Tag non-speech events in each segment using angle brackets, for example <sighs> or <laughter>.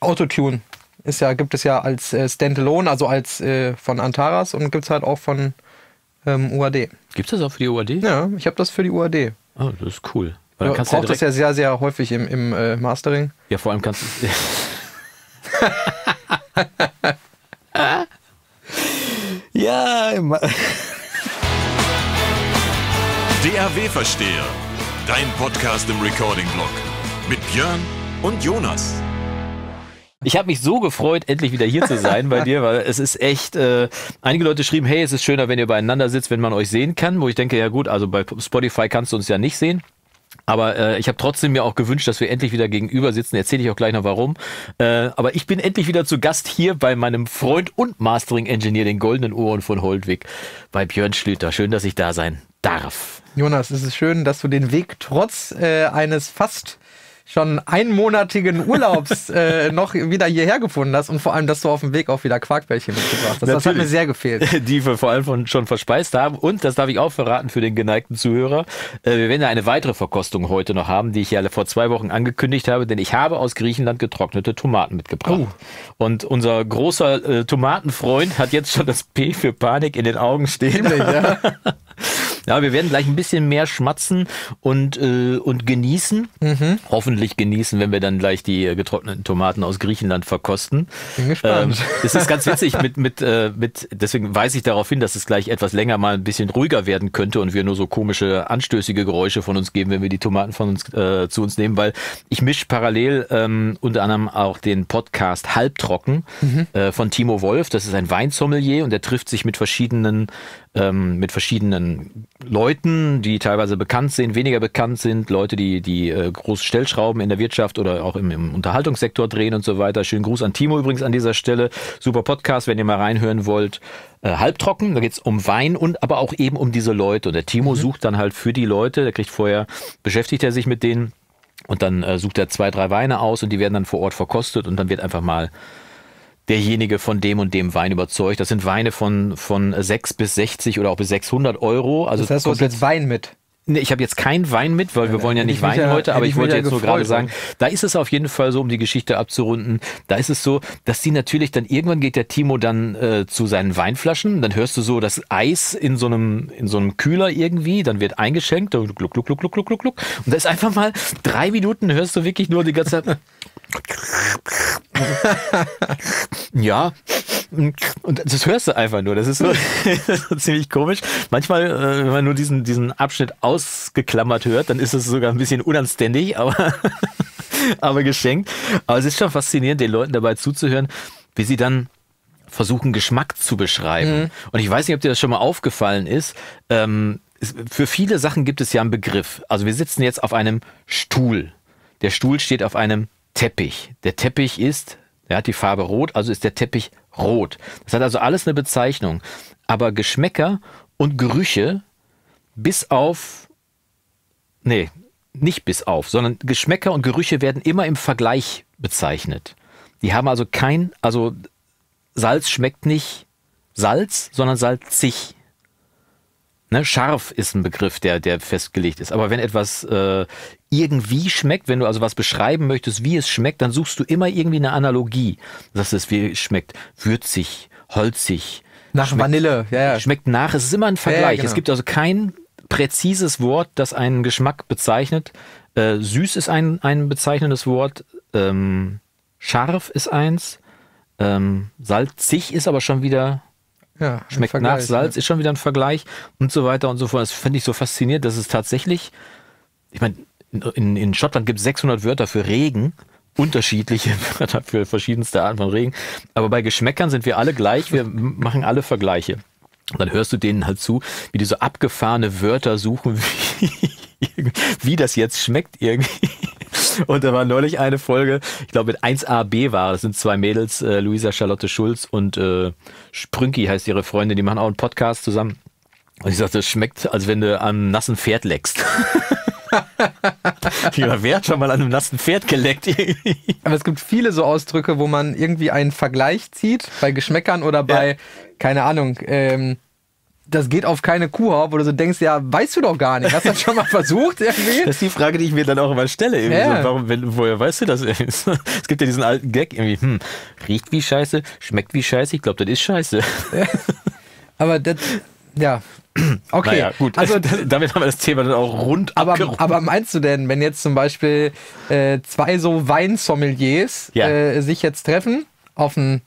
Autotune ist ja, gibt es ja als äh, Standalone, also als äh, von Antaras und gibt es halt auch von ähm, UAD. Gibt es das auch für die UAD? Ja, ich habe das für die UAD. Oh, das ist cool. Weil du kannst brauchst ja, das ja sehr, sehr häufig im, im äh, Mastering. ja, vor allem kannst du. <laughs> ja, immer. <laughs> DAW-Versteher, dein Podcast im Recording-Blog. Mit Björn und Jonas. Ich habe mich so gefreut, endlich wieder hier zu sein bei dir, weil es ist echt, äh, einige Leute schrieben, hey, es ist schöner, wenn ihr beieinander sitzt, wenn man euch sehen kann, wo ich denke, ja gut, also bei Spotify kannst du uns ja nicht sehen. Aber äh, ich habe trotzdem mir auch gewünscht, dass wir endlich wieder gegenüber sitzen. Erzähle ich auch gleich noch warum. Äh, aber ich bin endlich wieder zu Gast hier bei meinem Freund und Mastering-Engineer, den goldenen Ohren von Holdwig, bei Björn Schlüter. Schön, dass ich da sein darf. Jonas, es ist schön, dass du den Weg trotz äh, eines fast schon einmonatigen Urlaubs <laughs> äh, noch wieder hierher gefunden hast und vor allem, dass du auf dem Weg auch wieder Quarkbällchen mitgebracht hast. Das hat Natürlich. mir sehr gefehlt. <laughs> die wir vor allem von, schon verspeist haben. Und das darf ich auch verraten für den geneigten Zuhörer. Äh, wir werden ja eine weitere Verkostung heute noch haben, die ich ja vor zwei Wochen angekündigt habe, denn ich habe aus Griechenland getrocknete Tomaten mitgebracht. Oh. Und unser großer äh, Tomatenfreund hat jetzt schon das P für Panik in den Augen stehen. Himmel, ja. <laughs> Ja, wir werden gleich ein bisschen mehr schmatzen und, äh, und genießen. Mhm. Hoffentlich genießen, wenn wir dann gleich die äh, getrockneten Tomaten aus Griechenland verkosten. Bin gespannt. Ähm, ist ganz witzig mit, mit, äh, mit, deswegen weise ich darauf hin, dass es gleich etwas länger mal ein bisschen ruhiger werden könnte und wir nur so komische, anstößige Geräusche von uns geben, wenn wir die Tomaten von uns äh, zu uns nehmen, weil ich mische parallel ähm, unter anderem auch den Podcast Halbtrocken äh, von Timo Wolf. Das ist ein Weinsommelier und der trifft sich mit verschiedenen ähm, mit verschiedenen Leuten, die teilweise bekannt sind, weniger bekannt sind, Leute, die, die äh, große Stellschrauben in der Wirtschaft oder auch im, im Unterhaltungssektor drehen und so weiter. Schönen Gruß an Timo übrigens an dieser Stelle. Super Podcast, wenn ihr mal reinhören wollt. Äh, halbtrocken, da geht's um Wein und aber auch eben um diese Leute. Und der Timo sucht dann halt für die Leute, der kriegt vorher, beschäftigt er sich mit denen und dann äh, sucht er zwei, drei Weine aus und die werden dann vor Ort verkostet und dann wird einfach mal derjenige von dem und dem Wein überzeugt. Das sind Weine von, von 6 bis 60 oder auch bis 600 Euro. Also Das heißt, du hast jetzt Wein mit. Nee, ich habe jetzt keinen Wein mit, weil wir wollen ja nicht weinen ja- heute, aber ich wollte ja jetzt nur gerade sagen, da ist es auf jeden Fall so, um die Geschichte abzurunden, da ist es so, dass die natürlich dann irgendwann geht der Timo dann äh, zu seinen Weinflaschen, dann hörst du so das Eis in so einem in so einem Kühler irgendwie, dann wird eingeschenkt, gluck, gluck, gluck, gluck, gluck, gluck, gluck. und da ist einfach mal drei Minuten hörst du wirklich nur die ganze Zeit <laughs> ja. Und das hörst du einfach nur. <laughs> Das ist so, ziemlich komisch. Manchmal, äh, wenn man nur diesen, diesen Abschnitt ausgeklammert hört, dann ist es sogar ein bisschen unanständig, aber, <laughs> aber geschenkt. Aber es ist schon faszinierend, den Leuten dabei zuzuhören, wie sie dann versuchen, Geschmack zu beschreiben. Und ich weiß nicht, ob dir das schon mal aufgefallen ist. Ähm, es, für viele Sachen gibt es ja einen Begriff. Also wir sitzen jetzt auf einem Stuhl. Der Stuhl steht auf einem Teppich. Der Teppich ist, der hat die Farbe rot, also ist der Teppich rot. Das hat also alles eine Bezeichnung. Aber Geschmäcker und Gerüche bis auf, nee, nicht bis auf, sondern Geschmäcker und Gerüche werden immer im Vergleich bezeichnet. Die haben also kein, also Salz schmeckt nicht Salz, sondern salzig. Ne, scharf ist ein Begriff, der, der festgelegt ist. Aber wenn etwas äh, irgendwie schmeckt, wenn du also was beschreiben möchtest, wie es schmeckt, dann suchst du immer irgendwie eine Analogie. Das ist, wie es schmeckt. Würzig, holzig. Nach schmeckt, Vanille, ja, ja. Schmeckt nach. Es ist immer ein Vergleich. genau. Es gibt also kein präzises Wort, das einen Geschmack bezeichnet. Äh, süß ist ein, ein bezeichnendes Wort. Ähm, scharf ist eins. Ähm, salzig ist aber schon wieder ja schmeckt nach Salz, ist schon wieder ein Vergleich und so weiter und so fort. Das finde ich so faszinierend, dass es tatsächlich, ich meine, in, in Schottland gibt es 600 Wörter für Regen, unterschiedliche <laughs> Wörter für verschiedenste Arten von Regen, aber bei Geschmäckern sind wir alle gleich, wir machen alle Vergleiche. Und dann hörst du denen halt zu, wie die so abgefahrene Wörter suchen, <laughs> wie, wie das jetzt schmeckt irgendwie. <laughs> Und da war neulich eine Folge, ich glaube mit 1AB war, das sind zwei Mädels, äh, Luisa Charlotte Schulz und äh, Sprünki heißt ihre Freundin, die machen auch einen Podcast zusammen. Und ich sagte, es schmeckt, als wenn du am nassen Pferd leckst. <laughs> ja, wer hat schon mal an einem nassen Pferd geleckt? <laughs> Aber es gibt viele so Ausdrücke, wo man irgendwie einen Vergleich zieht, bei Geschmäckern oder bei, keine Ahnung, ähm, das geht auf keine Kuhhaut, wo du so denkst, ja, weißt du doch gar nicht. Hast du das schon mal versucht irgendwie? Das ist die Frage, die ich mir dann auch immer stelle. Irgendwie Ja. so, warum, wenn, woher weißt du das? <laughs> es gibt ja diesen alten Gag irgendwie, hm, riecht wie Scheiße, schmeckt wie Scheiße, ich glaube, das ist Scheiße. Aber das, ja. <clears throat> Okay, Naja, gut. also <laughs> damit haben wir das Thema dann auch rund Aber, abgerundet. aber meinst du denn, wenn jetzt zum Beispiel äh, zwei so Weinsommeliers Ja. äh, sich jetzt treffen auf einen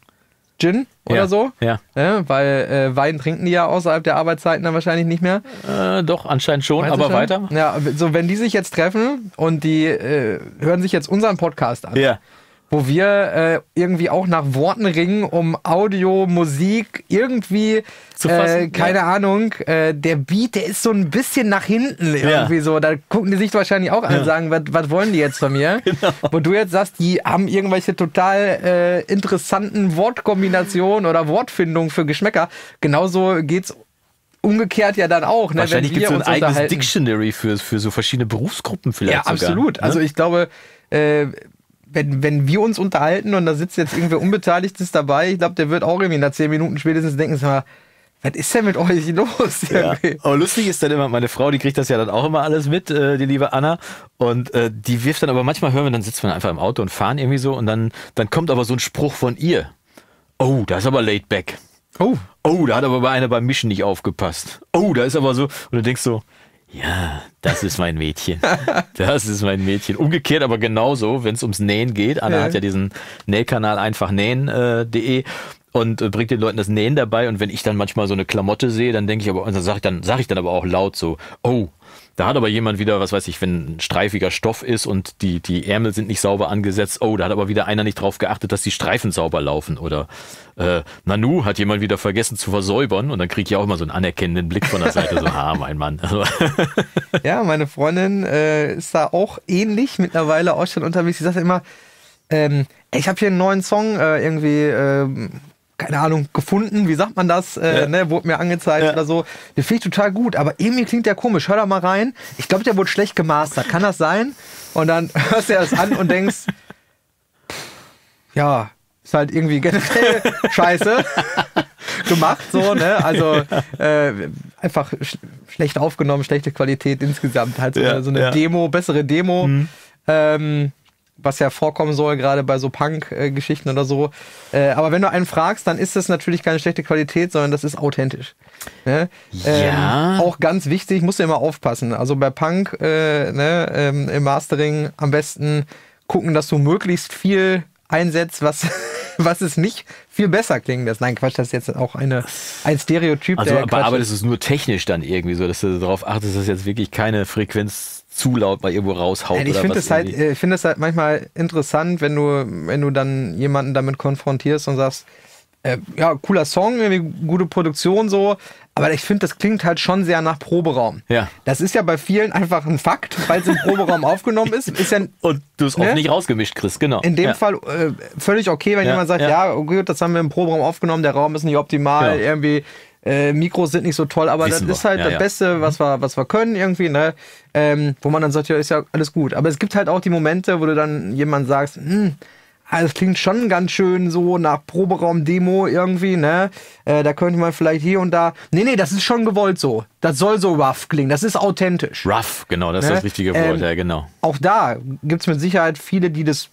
Gin oder ja. so? Ja, Ne? Weil äh, Wein trinken die ja außerhalb der Arbeitszeiten dann wahrscheinlich nicht mehr. äh, doch, anscheinend schon, Meinst aber schon? weiter. Ja, so wenn die sich jetzt treffen und die äh, hören sich jetzt unseren Podcast an, Ja. Wo wir äh, irgendwie auch nach Worten ringen, um Audio, Musik irgendwie, Zu äh, fassen, keine ja. Ahnung, äh, der Beat, der ist so ein bisschen nach hinten irgendwie so. Da gucken die sich wahrscheinlich auch an und sagen, was, was wollen die jetzt von mir? <laughs> Genau. Wo du jetzt sagst, die haben irgendwelche total äh, interessanten Wortkombinationen oder Wortfindungen für Geschmäcker. Genauso geht's umgekehrt ja dann auch. Ne, Wahrscheinlich gibt es so ein eigenes. Dictionary für, für so verschiedene Berufsgruppen vielleicht Ja, sogar. absolut. ne? Also ich glaube, äh, wenn, wenn wir uns unterhalten und da sitzt jetzt irgendwer Unbeteiligtes dabei, ich glaube, der wird auch irgendwie nach zehn Minuten spätestens denken, sag mal, was ist denn mit euch los? Ja. Aber lustig ist dann immer, meine Frau, die kriegt das ja dann auch immer alles mit, äh, die liebe Anna. Und äh, die wirft dann aber manchmal, hören wir, dann sitzen wir einfach im Auto und fahren irgendwie so und dann, dann kommt aber so ein Spruch von ihr. Oh, da ist aber laid back. Oh, Oh, da hat aber bei einer beim Mischen nicht aufgepasst. Oh, da ist aber so. Und du denkst so, ja, das ist mein Mädchen. Das ist mein Mädchen. Umgekehrt aber genauso, wenn es ums Nähen geht. Anna Ja. hat ja diesen Nähkanal einfachnähen.de und äh, bringt den Leuten das Nähen dabei. Und wenn ich dann manchmal so eine Klamotte sehe, dann denke ich aber, und dann sage ich dann, sag ich dann aber auch laut so, oh, da hat aber jemand wieder, was weiß ich, wenn ein streifiger Stoff ist und die, die Ärmel sind nicht sauber angesetzt, oh, da hat aber wieder einer nicht drauf geachtet, dass die Streifen sauber laufen. Oder äh, Nanu hat jemand wieder vergessen zu versäubern und dann kriege ich auch immer so einen anerkennenden Blick von der Seite, so, <laughs> ha, mein Mann. Also, <laughs> ja, meine Freundin äh, ist da auch ähnlich mittlerweile auch schon unterwegs. Sie sagt immer, ähm, ich habe hier einen neuen Song äh, irgendwie, ähm, keine Ahnung, gefunden. Wie sagt man das? Äh, Ja. ne, wurde mir angezeigt Ja. oder so. Den finde ich total gut, aber irgendwie klingt der komisch. Hör da mal rein. Ich glaube, der wurde schlecht gemastert. Kann das sein? Und dann <laughs> hörst du dir das an und denkst, ja, ist halt irgendwie generell <laughs> scheiße gemacht, so, ne? Also äh, einfach sch schlecht aufgenommen, schlechte Qualität insgesamt. Halt so, Ja, eine, so eine. Demo, bessere Demo. Ähm, was ja vorkommen soll, gerade bei so Punk-Geschichten oder so. Äh, aber wenn du einen fragst, dann ist das natürlich keine schlechte Qualität, sondern das ist authentisch. Ne? Ja. Ähm, auch ganz wichtig, musst du immer aufpassen. Also bei Punk äh, ne, ähm, im Mastering am besten gucken, dass du möglichst viel einsetzt, was, <laughs> was es nicht viel besser klingen lässt. Nein, Quatsch, das ist jetzt auch eine, ein Stereotyp. also der Quatsch bearbeitest ist. nur technisch dann irgendwie so, dass du darauf achtest, dass jetzt wirklich keine Frequenz zu laut mal irgendwo raushaut. Ich finde es halt, äh, ich finde es halt manchmal interessant, wenn du, wenn du dann jemanden damit konfrontierst und sagst, äh, ja, cooler Song, irgendwie gute Produktion so, aber ich finde, das klingt halt schon sehr nach Proberaum. Ja. Das ist ja bei vielen einfach ein Fakt, weil es im Proberaum <laughs> aufgenommen ist, ist ja Und du es oft Ne? nicht rausgemischt kriegst, genau. in dem ja. Fall äh, völlig okay, wenn Ja, jemand sagt, ja. ja, gut, das haben wir im Proberaum aufgenommen, der Raum ist nicht optimal, Genau. irgendwie äh, Mikros sind nicht so toll, aber Wissen das ist halt Ja, das ja. Beste, was wir, was wir können irgendwie, ne? Ähm, wo man dann sagt, ja, ist ja alles gut. Aber es gibt halt auch die Momente, wo du dann jemand sagst, hm, ah, das klingt schon ganz schön so nach Proberaum-Demo irgendwie, ne? Äh, da könnte man vielleicht hier und da. Nee, nee, das ist schon gewollt so. Das soll so rough klingen. Das ist authentisch. Rough, genau, das ist Ne? das richtige Wort, Ähm, ja, genau. auch da gibt es mit Sicherheit viele, die das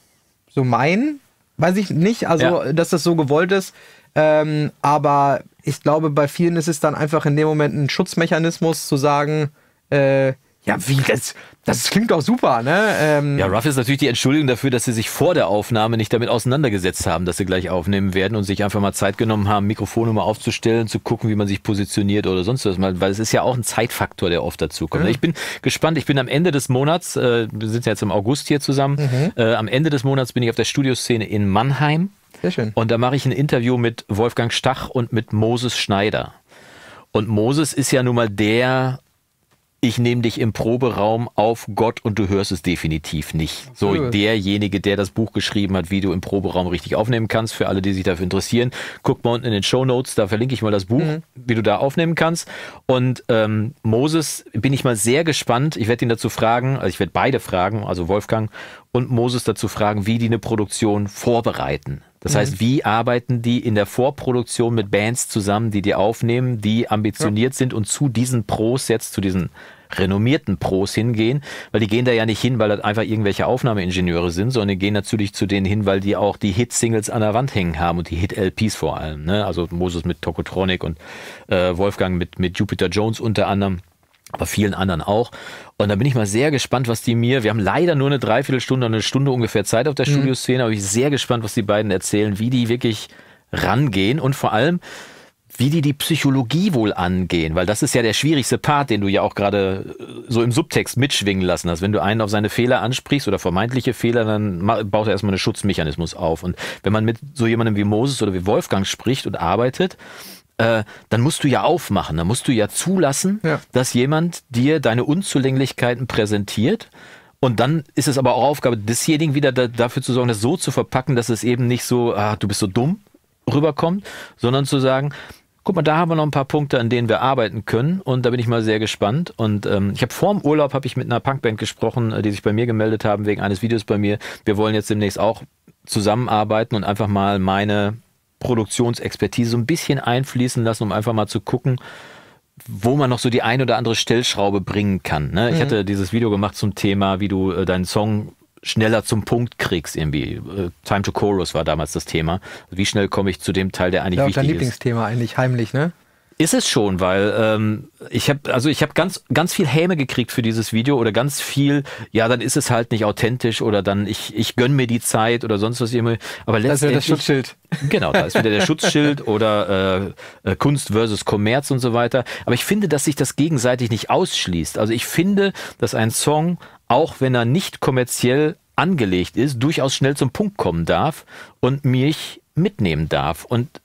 so meinen. Weiß ich nicht, also Ja. dass das so gewollt ist. Ähm, aber ich glaube, bei vielen ist es dann einfach in dem Moment ein Schutzmechanismus zu sagen, äh, ja, wie, das, das klingt doch super, ne? Ähm, Ja, Rough ist natürlich die Entschuldigung dafür, dass sie sich vor der Aufnahme nicht damit auseinandergesetzt haben, dass sie gleich aufnehmen werden und sich einfach mal Zeit genommen haben, Mikrofone mal aufzustellen, zu gucken, wie man sich positioniert oder sonst was weil es ist ja auch ein Zeitfaktor, der oft dazu kommt. Ich bin gespannt, ich bin am Ende des Monats, äh, wir sind ja jetzt im August hier zusammen, äh, am Ende des Monats bin ich auf der Studioszene in Mannheim. Sehr schön. Und da mache ich ein Interview mit Wolfgang Stach und mit Moses Schneider. Und Moses ist ja nun mal der, ich nehme dich im Proberaum auf Gott und du hörst es definitiv nicht. So derjenige, der das Buch geschrieben hat, wie du im Proberaum richtig aufnehmen kannst. Für alle, die sich dafür interessieren, guck mal unten in den Show Notes, da verlinke ich mal das Buch, wie du da aufnehmen kannst. Und ähm, Moses bin ich mal sehr gespannt. Ich werde ihn dazu fragen, also ich werde beide fragen, also Wolfgang und Moses dazu fragen, wie die eine Produktion vorbereiten. Das heißt, wie arbeiten die in der Vorproduktion mit Bands zusammen, die die aufnehmen, die ambitioniert sind und zu diesen Pros jetzt, zu diesen renommierten Pros hingehen, weil die gehen da ja nicht hin, weil das einfach irgendwelche Aufnahmeingenieure sind, sondern die gehen natürlich zu denen hin, weil die auch die Hit-Singles an der Wand hängen haben und die Hit-LPs vor allem. Ne? Also Moses mit Tokotronic und äh, Wolfgang mit, mit Jupiter Jones unter anderem aber vielen anderen auch. Und da bin ich mal sehr gespannt, was die mir, wir haben leider nur eine Dreiviertelstunde, eine Stunde ungefähr Zeit auf der Studioszene, aber ich bin sehr gespannt, was die beiden erzählen, wie die wirklich rangehen und vor allem, wie die die Psychologie wohl angehen, weil das ist ja der schwierigste Part, den du ja auch gerade äh, so im Subtext mitschwingen lassen hast. Wenn du einen auf seine Fehler ansprichst oder vermeintliche Fehler, dann baut er erstmal einen Schutzmechanismus auf. Und wenn man mit so jemandem wie Moses oder wie Wolfgang spricht und arbeitet, äh, dann musst du ja aufmachen, dann musst du ja zulassen, Ja. dass jemand dir deine Unzulänglichkeiten präsentiert. Und dann ist es aber auch Aufgabe desjenigen wieder da, dafür zu sorgen, das so zu verpacken, dass es eben nicht so, ah, du bist so dumm rüberkommt, sondern zu sagen, guck mal, da haben wir noch ein paar Punkte, an denen wir arbeiten können. Und da bin ich mal sehr gespannt. Und ähm, ich habe vor dem Urlaub habe ich mit einer Punkband gesprochen, äh, die sich bei mir gemeldet haben wegen eines Videos bei mir. Wir wollen jetzt demnächst auch zusammenarbeiten und einfach mal meine Produktionsexpertise so ein bisschen einfließen lassen, um einfach mal zu gucken, wo man noch so die ein oder andere Stellschraube bringen kann. Ne? Ich hatte dieses Video gemacht zum Thema, wie du äh, deinen Song schneller zum Punkt kriegst irgendwie. Äh, Time to Chorus war damals das Thema. Wie schnell komme ich zu dem Teil, der eigentlich Ja, dein wichtig ist? Lieblingsthema eigentlich, heimlich, ne? Ist es schon, weil ähm, ich habe also ich habe ganz ganz viel Häme gekriegt für dieses Video oder ganz viel, ja, dann ist es halt nicht authentisch oder dann ich ich gönn mir die Zeit oder sonst was immer. Aber Das ist letztendlich das Schutzschild. Genau, da ist wieder der Schutzschild <laughs> oder äh, äh, Kunst versus Kommerz und so weiter. Aber ich finde, dass sich das gegenseitig nicht ausschließt. Also ich finde, dass ein Song, auch wenn er nicht kommerziell angelegt ist, durchaus schnell zum Punkt kommen darf und mich mitnehmen darf. Und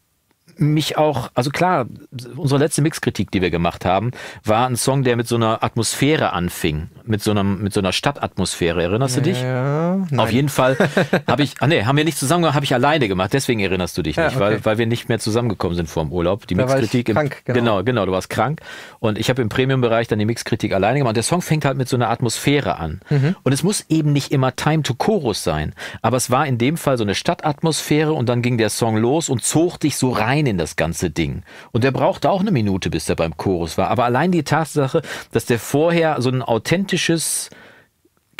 mich auch, also klar, unsere letzte Mixkritik, die wir gemacht haben, war ein Song, der mit so einer Atmosphäre anfing, mit so einem, mit so einer Stadtatmosphäre. Erinnerst du dich? Ja, nein. Auf jeden Fall <laughs> habe ich, ah nee, haben wir nicht zusammen gemacht, habe ich alleine gemacht, deswegen erinnerst du dich Ja, nicht, weil, okay. weil wir nicht mehr zusammengekommen sind vor dem Urlaub. Die Da Mixkritik im- krank, genau. genau, genau, du warst krank und ich habe im Premium-Bereich dann die Mixkritik alleine gemacht. Der Song fängt halt mit so einer Atmosphäre an Mhm. und es muss eben nicht immer Time to Chorus sein, aber es war in dem Fall so eine Stadtatmosphäre und dann ging der Song los und zog dich so rein in das ganze Ding. Und der brauchte auch eine Minute, bis er beim Chorus war. Aber allein die Tatsache, dass der vorher so ein authentisches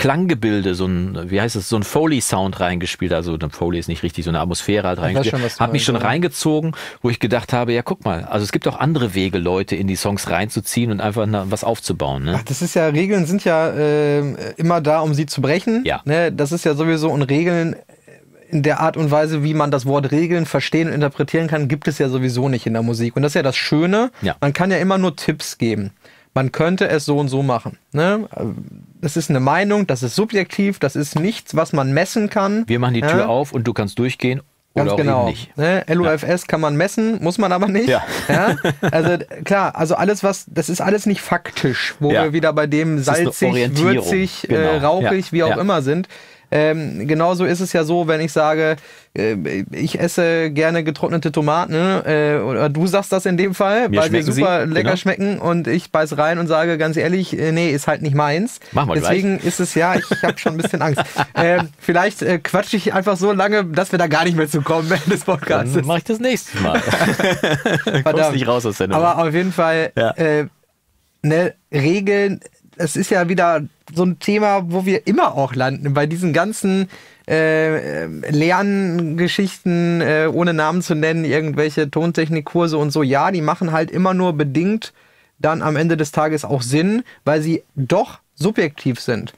Klanggebilde, so ein, wie heißt es, so ein Foley-Sound reingespielt. Also ein Foley ist nicht richtig, so eine Atmosphäre halt reingespielt. schon, Hat mich schon ja. reingezogen, wo ich gedacht habe, ja guck mal, also es gibt auch andere Wege, Leute in die Songs reinzuziehen und einfach was aufzubauen. Ne? Ach, das ist ja, Regeln sind ja ähm, immer da, um sie zu brechen. Ja. Ne, das ist ja sowieso, und Regeln in der Art und Weise, wie man das Wort Regeln verstehen und interpretieren kann, gibt es ja sowieso nicht in der Musik. Und das ist ja das Schöne, Ja. man kann ja immer nur Tipps geben. Man könnte es so und so machen. Ne? Das ist eine Meinung, das ist subjektiv, das ist nichts, was man messen kann. Wir machen die Tür Ja? auf und du kannst durchgehen Ganz oder genau. nicht. Ne? LUFS kann man messen, muss man aber nicht. Ja. Ja? Also klar, also alles was, das ist alles nicht faktisch, wo Ja. wir wieder bei dem salzig, würzig, äh, Genau. rauchig, Ja. wie auch Ja. immer sind. Ähm, genauso ist es ja so, wenn ich sage, äh, ich esse gerne getrocknete Tomaten, äh, oder du sagst das in dem Fall, Mir weil sie schmecken sie, super lecker genau. schmecken und ich beiß rein und sage ganz ehrlich, äh, nee, ist halt nicht meins. Machen wir Deswegen ist es ja, ich habe schon ein bisschen Angst. <laughs> ähm, vielleicht äh, quatsche ich einfach so lange, dass wir da gar nicht mehr zu kommen während des Podcasts. Dann mache ich das nächstes Mal. <laughs> Kommst nicht raus aus der Nummer. Aber auf jeden Fall, Ja. äh, ne, Regeln, es ist ja wieder so ein Thema, wo wir immer auch landen, bei diesen ganzen äh, Lerngeschichten, äh, ohne Namen zu nennen, irgendwelche Tontechnikkurse und so, ja, die machen halt immer nur bedingt dann am Ende des Tages auch Sinn, weil sie doch subjektiv sind.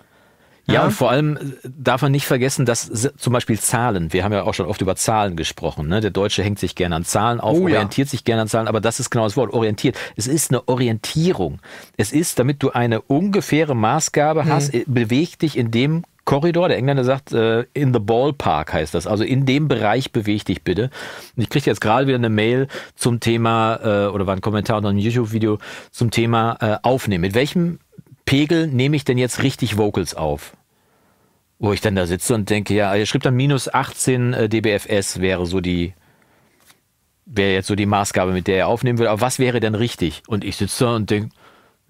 Ja, Ja. und vor allem äh, darf man nicht vergessen, dass zum Beispiel Zahlen, wir haben ja auch schon oft über Zahlen gesprochen, ne? der Deutsche hängt sich gerne an Zahlen auf, Oh ja. orientiert sich gerne an Zahlen, aber das ist genau das Wort, orientiert. Es ist eine Orientierung. Es ist, damit du eine ungefähre Maßgabe hast, äh, beweg dich in dem Korridor, der Engländer sagt, äh, in the ballpark heißt das, also in dem Bereich beweg dich bitte. Und ich kriege jetzt gerade wieder eine Mail zum Thema, äh, oder war ein Kommentar unter einem YouTube-Video zum Thema äh, Aufnehmen. Mit welchem Pegel nehme ich denn jetzt richtig Vocals auf? Wo ich dann da sitze und denke, ja, er schrieb dann minus 18 äh, dBFS wäre so die, wäre jetzt so die Maßgabe, mit der er aufnehmen würde. Aber was wäre denn richtig? Und ich sitze da und denke,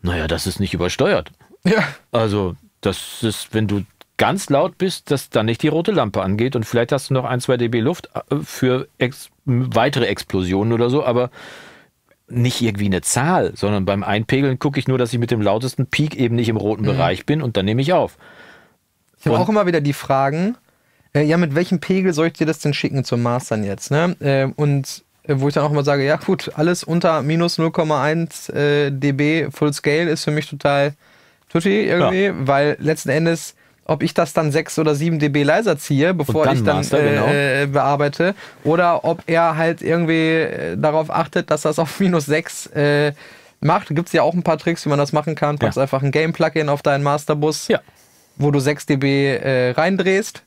naja, das ist nicht übersteuert. Ja. Also, das ist, wenn du ganz laut bist, dass dann nicht die rote Lampe angeht und vielleicht hast du noch ein, zwei dB Luft äh, für ex weitere Explosionen oder so, aber nicht irgendwie eine Zahl, sondern beim Einpegeln gucke ich nur, dass ich mit dem lautesten Peak eben nicht im roten Bereich bin und dann nehme ich auf. Ich habe auch immer wieder die Fragen, äh, ja, mit welchem Pegel soll ich dir das denn schicken zum Mastern jetzt? Ne? Äh, und äh, wo ich dann auch immer sage, ja gut, alles unter minus 0,1 äh, dB Full Scale ist für mich total tutti irgendwie, weil letzten Endes, ob ich das dann 6 oder 7 dB leiser ziehe, bevor dann ich dann Master, genau. äh, bearbeite, oder ob er halt irgendwie äh, darauf achtet, dass das auf <laughs> minus 6 äh, macht. Gibt es ja auch ein paar Tricks, wie man das machen kann. Packst einfach ein Game-Plugin auf deinen Masterbus Ja. wo du 6 dB äh, reindrehst.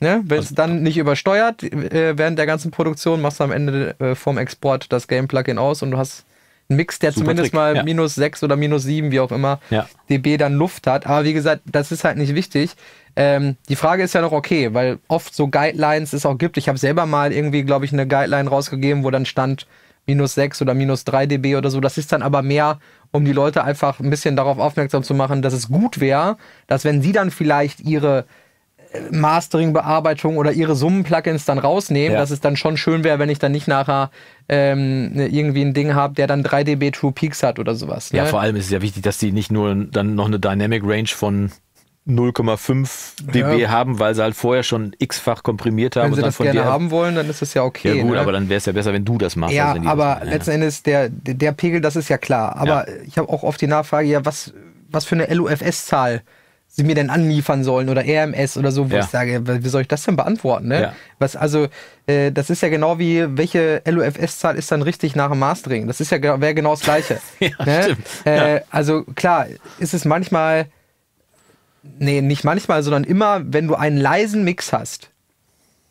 Ne? Wenn es dann nicht übersteuert äh, während der ganzen Produktion, machst du am Ende vom Export das Game-Plugin aus und du hast Mix, der Super zumindest Trick, mal ja. minus 6 oder minus 7, wie auch immer, Ja. dB dann Luft hat. Aber wie gesagt, das ist halt nicht wichtig. Ähm, die Frage ist ja noch okay, weil oft so Guidelines es auch gibt. Ich habe selber mal irgendwie, glaube ich, eine Guideline rausgegeben, wo dann stand minus 6 oder minus 3 dB oder so. Das ist dann aber mehr, um die Leute einfach ein bisschen darauf aufmerksam zu machen, dass es gut wäre, dass wenn sie dann vielleicht ihre äh, Mastering-Bearbeitung oder ihre Summen-Plugins dann rausnehmen, Ja. dass es dann schon schön wäre, wenn ich dann nicht nachher ähm, ne, irgendwie ein Ding habe, der dann 3 dB True Peaks hat oder sowas. Ja, ne? vor allem ist es ja wichtig, dass die nicht nur dann noch eine Dynamic Range von 0,5 dB Ja. haben, weil sie halt vorher schon x-fach komprimiert haben Wenn und sie dann das gerne haben wollen, dann ist das ja okay. ja gut, ne? aber dann wäre es ja besser, wenn du das machst. Ja, aber machen. letzten Endes der, der der Pegel, das ist ja klar. Aber ich habe auch oft die Nachfrage, ja, was, was für eine LUFS-Zahl sie mir denn anliefern sollen oder RMS oder so, wo Ja. ich sage, wie soll ich das denn beantworten? Ne? Ja. Was, also, äh, das ist ja genau wie, welche LUFS-Zahl ist dann richtig nach dem Mastering? Das ist ja genau- wäre genau das Gleiche. <laughs> Ja, ne? stimmt. Äh, Also klar, ist es manchmal, nee, nicht manchmal, sondern immer, wenn du einen leisen Mix hast.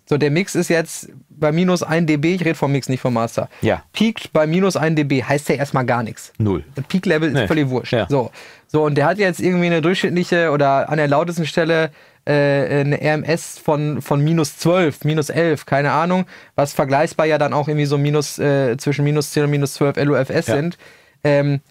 So, der Mix ist jetzt bei minus 1 dB, ich rede vom Mix, nicht vom Master. Ja. Peakt bei minus 1 dB heißt ja erstmal gar nichts. Null. Das Peak-Level ist Nee. völlig wurscht. So. So, und der hat jetzt irgendwie eine durchschnittliche oder an der lautesten Stelle äh, eine RMS von, von minus 12, minus 11, keine Ahnung, was vergleichbar ja dann auch irgendwie so minus, äh, zwischen minus 10 und minus 12 LUFS Ja. sind. Ähm,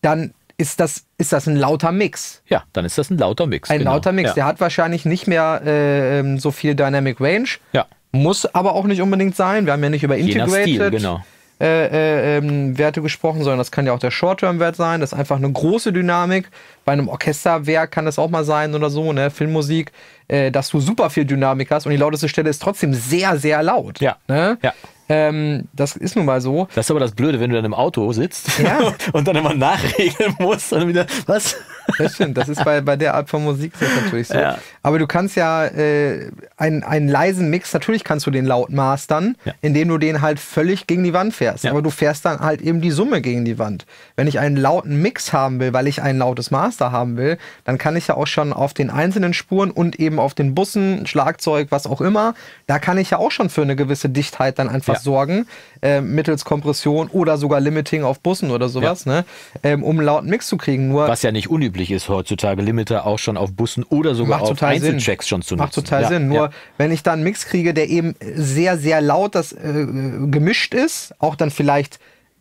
dann ist das, ist das ein lauter Mix. Ja, dann ist das ein lauter Mix. Ein genau. lauter Mix. Ja. Der hat wahrscheinlich nicht mehr äh, so viel Dynamic Range. ja. Muss aber auch nicht unbedingt sein. Wir haben ja nicht über Integrated Stil, genau. Äh, äh, ähm, Werte gesprochen, sondern das kann ja auch der Short-Term-Wert sein. Das ist einfach eine große Dynamik. Bei einem Orchesterwerk kann das auch mal sein oder so, ne? Filmmusik, äh, dass du super viel Dynamik hast und die lauteste Stelle ist trotzdem sehr, sehr laut. Ja. Ne? Ja. Ähm, das ist nun mal so. Das ist aber das Blöde, wenn du dann im Auto sitzt Ja. <laughs> und dann immer nachregeln musst und dann wieder, was? Das stimmt, das ist bei, bei der Art von Musik natürlich so. Ja. Aber du kannst ja äh, einen, einen leisen Mix, natürlich kannst du den laut mastern, Ja. indem du den halt völlig gegen die Wand fährst. Ja. Aber du fährst dann halt eben die Summe gegen die Wand. Wenn ich einen lauten Mix haben will, weil ich ein lautes Master haben will, dann kann ich ja auch schon auf den einzelnen Spuren und eben auf den Bussen, Schlagzeug, was auch immer, da kann ich ja auch schon für eine gewisse Dichtheit dann einfach sorgen, äh, mittels Kompression oder sogar Limiting auf Bussen oder sowas, ne? ähm, um einen lauten Mix zu kriegen. Nur Was ja nicht unüblich ist heutzutage, Limiter auch schon auf Bussen oder sogar Macht auf total Sinn. Einzelchecks schon zu nutzen. Macht total Ja, Sinn. Nur ja. wenn ich dann einen Mix kriege, der eben sehr, sehr laut das, äh, gemischt ist, auch dann vielleicht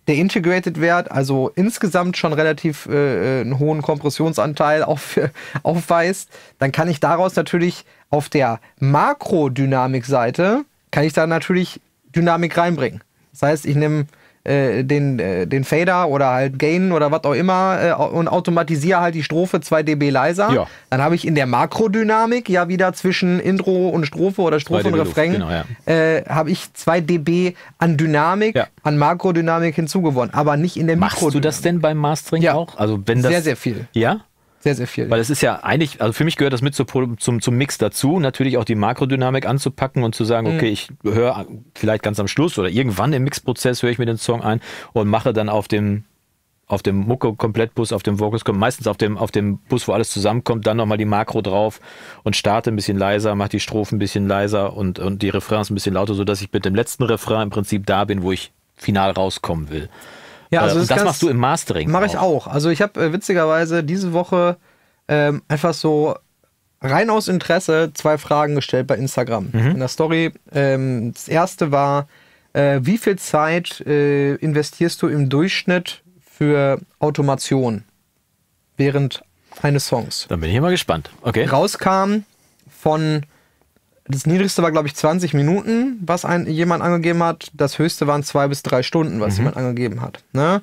der Integrated-Wert, also insgesamt schon relativ äh, einen hohen Kompressionsanteil auf, <laughs> aufweist, dann kann ich daraus natürlich auf der Makrodynamik-Seite, kann ich da natürlich Dynamik reinbringen. Das heißt, ich nehme äh, den, äh, den Fader oder halt Gain oder was auch immer äh, und automatisiere halt die Strophe 2 dB leiser. Ja. Dann habe ich in der Makrodynamik ja wieder zwischen Intro und Strophe oder Strophe und Refrain genau, ja. äh, habe ich 2 dB an Dynamik, Ja. an Makrodynamik hinzugewonnen, aber nicht in der Machst du Mikrodynamik. das denn beim Mastering auch? Also wenn das Sehr, sehr viel. Ja? Sehr, sehr viel. Weil es ist ja eigentlich, also für mich gehört das mit Pro- zum, zum Mix dazu, natürlich auch die Makrodynamik anzupacken und zu sagen, Mhm. okay, ich höre vielleicht ganz am Schluss oder irgendwann im Mixprozess höre ich mir den Song ein und mache dann auf dem auf dem Mucke-Komplettbus, auf dem Vocals, meistens auf dem, auf dem Bus, wo alles zusammenkommt, dann nochmal die Makro drauf und starte ein bisschen leiser, mache die Strophen ein bisschen leiser und, und die Refrains ein bisschen lauter, sodass ich mit dem letzten Refrain im Prinzip da bin, wo ich final rauskommen will. Ja, Äh, also und ist das ganz- machst du im Mastering. Mache ich auch. Also ich habe äh, witzigerweise diese Woche ähm, einfach so rein aus Interesse zwei Fragen gestellt bei Instagram. In der Story. Ähm, das erste war, äh, wie viel Zeit äh, investierst du im Durchschnitt für Automation während eines Songs? Dann bin ich mal gespannt. Okay. Rauskam von das niedrigste war, glaube ich, 20 Minuten, was ein, jemand angegeben hat. Das höchste waren zwei bis drei Stunden, was jemand angegeben hat. Ne?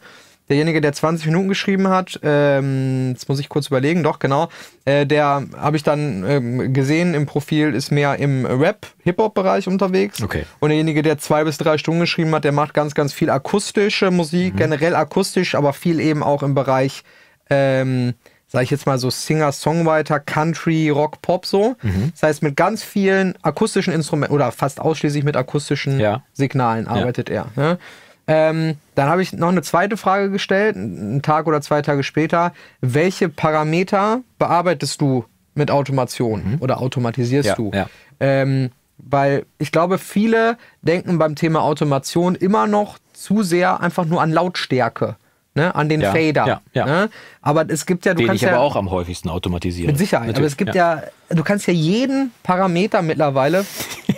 Derjenige, der 20 Minuten geschrieben hat, ähm, jetzt muss ich kurz überlegen, doch, genau, äh, der habe ich dann ähm, gesehen im Profil, ist mehr im Rap-Hip-Hop-Bereich unterwegs. Okay. Und derjenige, der zwei bis drei Stunden geschrieben hat, der macht ganz, ganz viel akustische Musik, generell akustisch, aber viel eben auch im Bereich, ähm, sage ich jetzt mal so Singer, Songwriter, Country, Rock, Pop so. Das heißt, mit ganz vielen akustischen Instrumenten oder fast ausschließlich mit akustischen Ja. Signalen arbeitet er. Ne? Ähm, dann habe ich noch eine zweite Frage gestellt, einen Tag oder zwei Tage später. Welche Parameter bearbeitest du mit Automation oder automatisierst Ja, du? ja. Ähm, weil ich glaube, viele denken beim Thema Automation immer noch zu sehr einfach nur an Lautstärke, ne? an den Ja, Fader. ja, ja. Ne? Aber es gibt ja, du Den kannst ich ja aber auch am häufigsten automatisiere. mit Sicherheit. Aber Natürlich, es gibt ja. du kannst ja jeden Parameter mittlerweile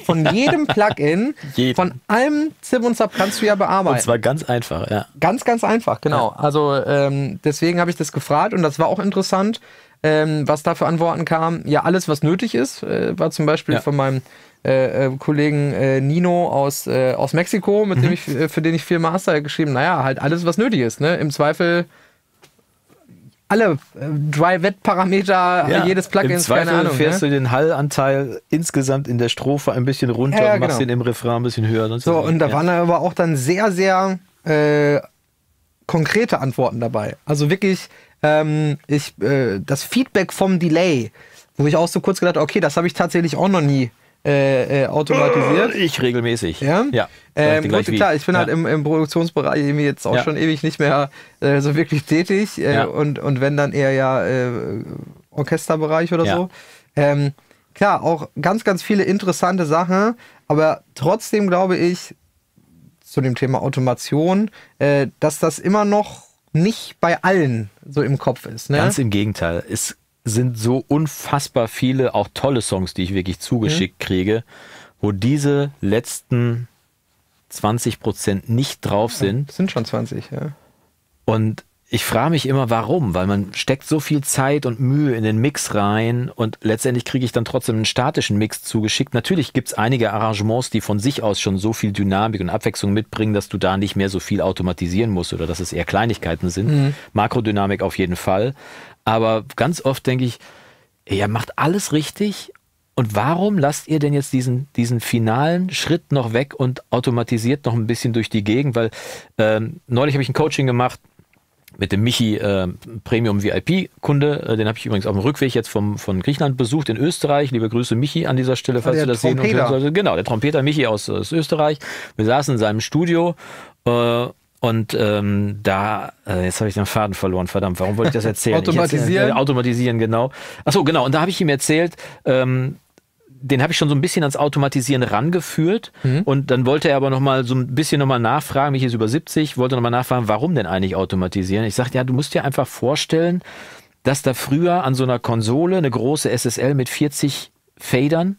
von <laughs> jedem Plugin, Jeden. von allem Zip und Zap kannst du ja bearbeiten. Und zwar ganz einfach, ja. Ganz, ganz einfach, genau. Also ähm, deswegen habe ich das gefragt und das war auch interessant, ähm, was da für Antworten kam. Ja, alles, was nötig ist, äh, war zum Beispiel Ja. von meinem äh, äh, Kollegen äh, Nino aus, äh, aus Mexiko, mit Mhm. dem ich, äh, für den ich viel Master geschrieben, naja, halt alles, was nötig ist. Ne? Im Zweifel alle Dry-Wet-Parameter jedes Plugin, Im ist keine Zweifel Ahnung. fährst ne? du den Hallanteil insgesamt in der Strophe ein bisschen runter, Ja, ja, und machst genau. den im Refrain ein bisschen höher. Sonst So, und da ja. waren aber auch dann sehr, sehr konkrete Antworten dabei. Also wirklich, ähm, ich, äh, das Feedback vom Delay, wo ich auch so kurz gedacht habe, okay, das habe ich tatsächlich auch noch nie äh, äh, automatisiert. Ich regelmäßig. Ja, ja ähm, gut, klar, ich bin ja. halt im, im Produktionsbereich irgendwie jetzt auch Ja. schon ewig nicht mehr äh, so wirklich tätig äh, Ja. und, und wenn dann eher ja äh, Orchesterbereich oder so. Ähm, klar, auch ganz, ganz viele interessante Sachen, aber trotzdem glaube ich, zu dem Thema Automation, äh, dass das immer noch nicht bei allen so im Kopf ist. Ne? Ganz im Gegenteil. Es sind so unfassbar viele, auch tolle Songs, die ich wirklich zugeschickt Mhm. kriege, wo diese letzten 20 Prozent nicht drauf sind. Das sind schon 20, ja. Und ich frage mich immer, warum? Weil man steckt so viel Zeit und Mühe in den Mix rein und letztendlich kriege ich dann trotzdem einen statischen Mix zugeschickt. Natürlich gibt es einige Arrangements, die von sich aus schon so viel Dynamik und Abwechslung mitbringen, dass du da nicht mehr so viel automatisieren musst oder dass es eher Kleinigkeiten sind. Makrodynamik auf jeden Fall. Aber ganz oft denke ich, ihr macht alles richtig. Und warum lasst ihr denn jetzt diesen, diesen finalen Schritt noch weg und automatisiert noch ein bisschen durch die Gegend? Weil ähm, neulich habe ich ein Coaching gemacht mit dem Michi äh, Premium VIP-Kunde. Äh, den habe ich übrigens auf dem Rückweg jetzt vom, von Griechenland besucht in Österreich. Liebe Grüße Michi an dieser Stelle, falls der du das sehen und Trompeter. hören solltest. Genau, der Trompeter Michi aus, aus Österreich. Wir saßen in seinem Studio äh, und ähm, da, äh, jetzt habe ich den Faden verloren, verdammt, warum wollte ich das erzählen? Ich Automatisieren? erzähl- äh, automatisieren, genau. Achso, genau, und da habe ich ihm erzählt, ähm, den habe ich schon so ein bisschen ans Automatisieren rangeführt und dann wollte er aber noch mal so ein bisschen noch mal nachfragen, mich ist über 70, wollte noch mal nachfragen, warum denn eigentlich automatisieren? Ich sagte, ja, du musst dir einfach vorstellen, dass da früher an so einer Konsole eine große SSL mit 40 Fadern,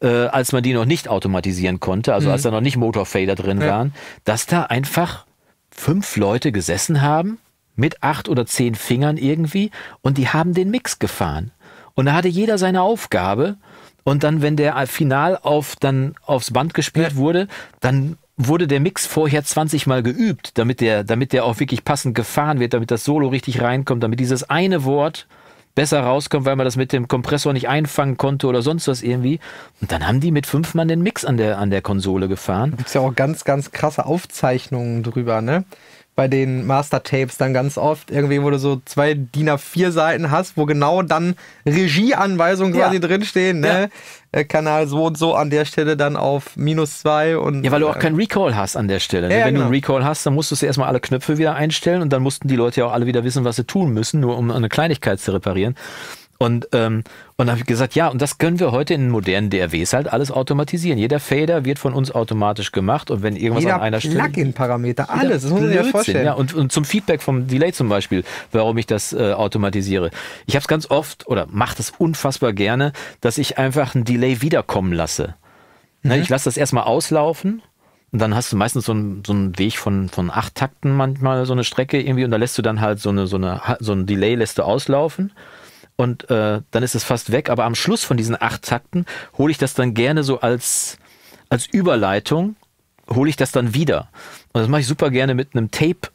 äh, als man die noch nicht automatisieren konnte, also als da noch nicht Motorfader drin Ja. waren, dass da einfach fünf Leute gesessen haben mit acht oder zehn Fingern irgendwie und die haben den Mix gefahren. Und da hatte jeder seine Aufgabe und dann, wenn der final auf, dann aufs Band gespielt wurde, dann wurde der Mix vorher 20 Mal geübt, damit der, damit der auch wirklich passend gefahren wird, damit das Solo richtig reinkommt, damit dieses eine Wort besser rauskommt, weil man das mit dem Kompressor nicht einfangen konnte oder sonst was irgendwie. Und dann haben die mit fünf Mann den Mix an der, an der Konsole gefahren. Gibt es ja auch ganz, ganz krasse Aufzeichnungen drüber, ne? Bei den Master-Tapes dann ganz oft, irgendwie, wo du so zwei DIN A4-Seiten hast, wo genau dann Regieanweisungen Ja. quasi drinstehen, ne? Äh, Kanal so und so an der Stelle dann auf minus zwei und. Ja, weil du auch äh, keinen Recall hast an der Stelle. ne? Ja, ja, Wenn du einen genau. Recall hast, dann musstest du erstmal alle Knöpfe wieder einstellen und dann mussten die Leute ja auch alle wieder wissen, was sie tun müssen, nur um eine Kleinigkeit zu reparieren. Und, ähm, und habe ich gesagt, ja, und das können wir heute in modernen DRWs halt alles automatisieren. Jeder Fader wird von uns automatisch gemacht und wenn irgendwas jeder an einer Stelle. Plugin-Parameter, alles, das muss man sich ja vorstellen. Ja, und, und zum Feedback vom Delay zum Beispiel, warum ich das äh, automatisiere. Ich habe es ganz oft oder mache das unfassbar gerne, dass ich einfach ein Delay wiederkommen lasse. Ne, Mhm. ich lasse das erstmal auslaufen und dann hast du meistens so einen, so einen Weg von, von acht Takten manchmal, so eine Strecke irgendwie und da lässt du dann halt so eine, so eine, so ein Delay lässt du auslaufen. Und äh, dann ist es fast weg. Aber am Schluss von diesen acht Takten hole ich das dann gerne so als, als Überleitung, hole ich das dann wieder. Und das mache ich super gerne mit einem Tape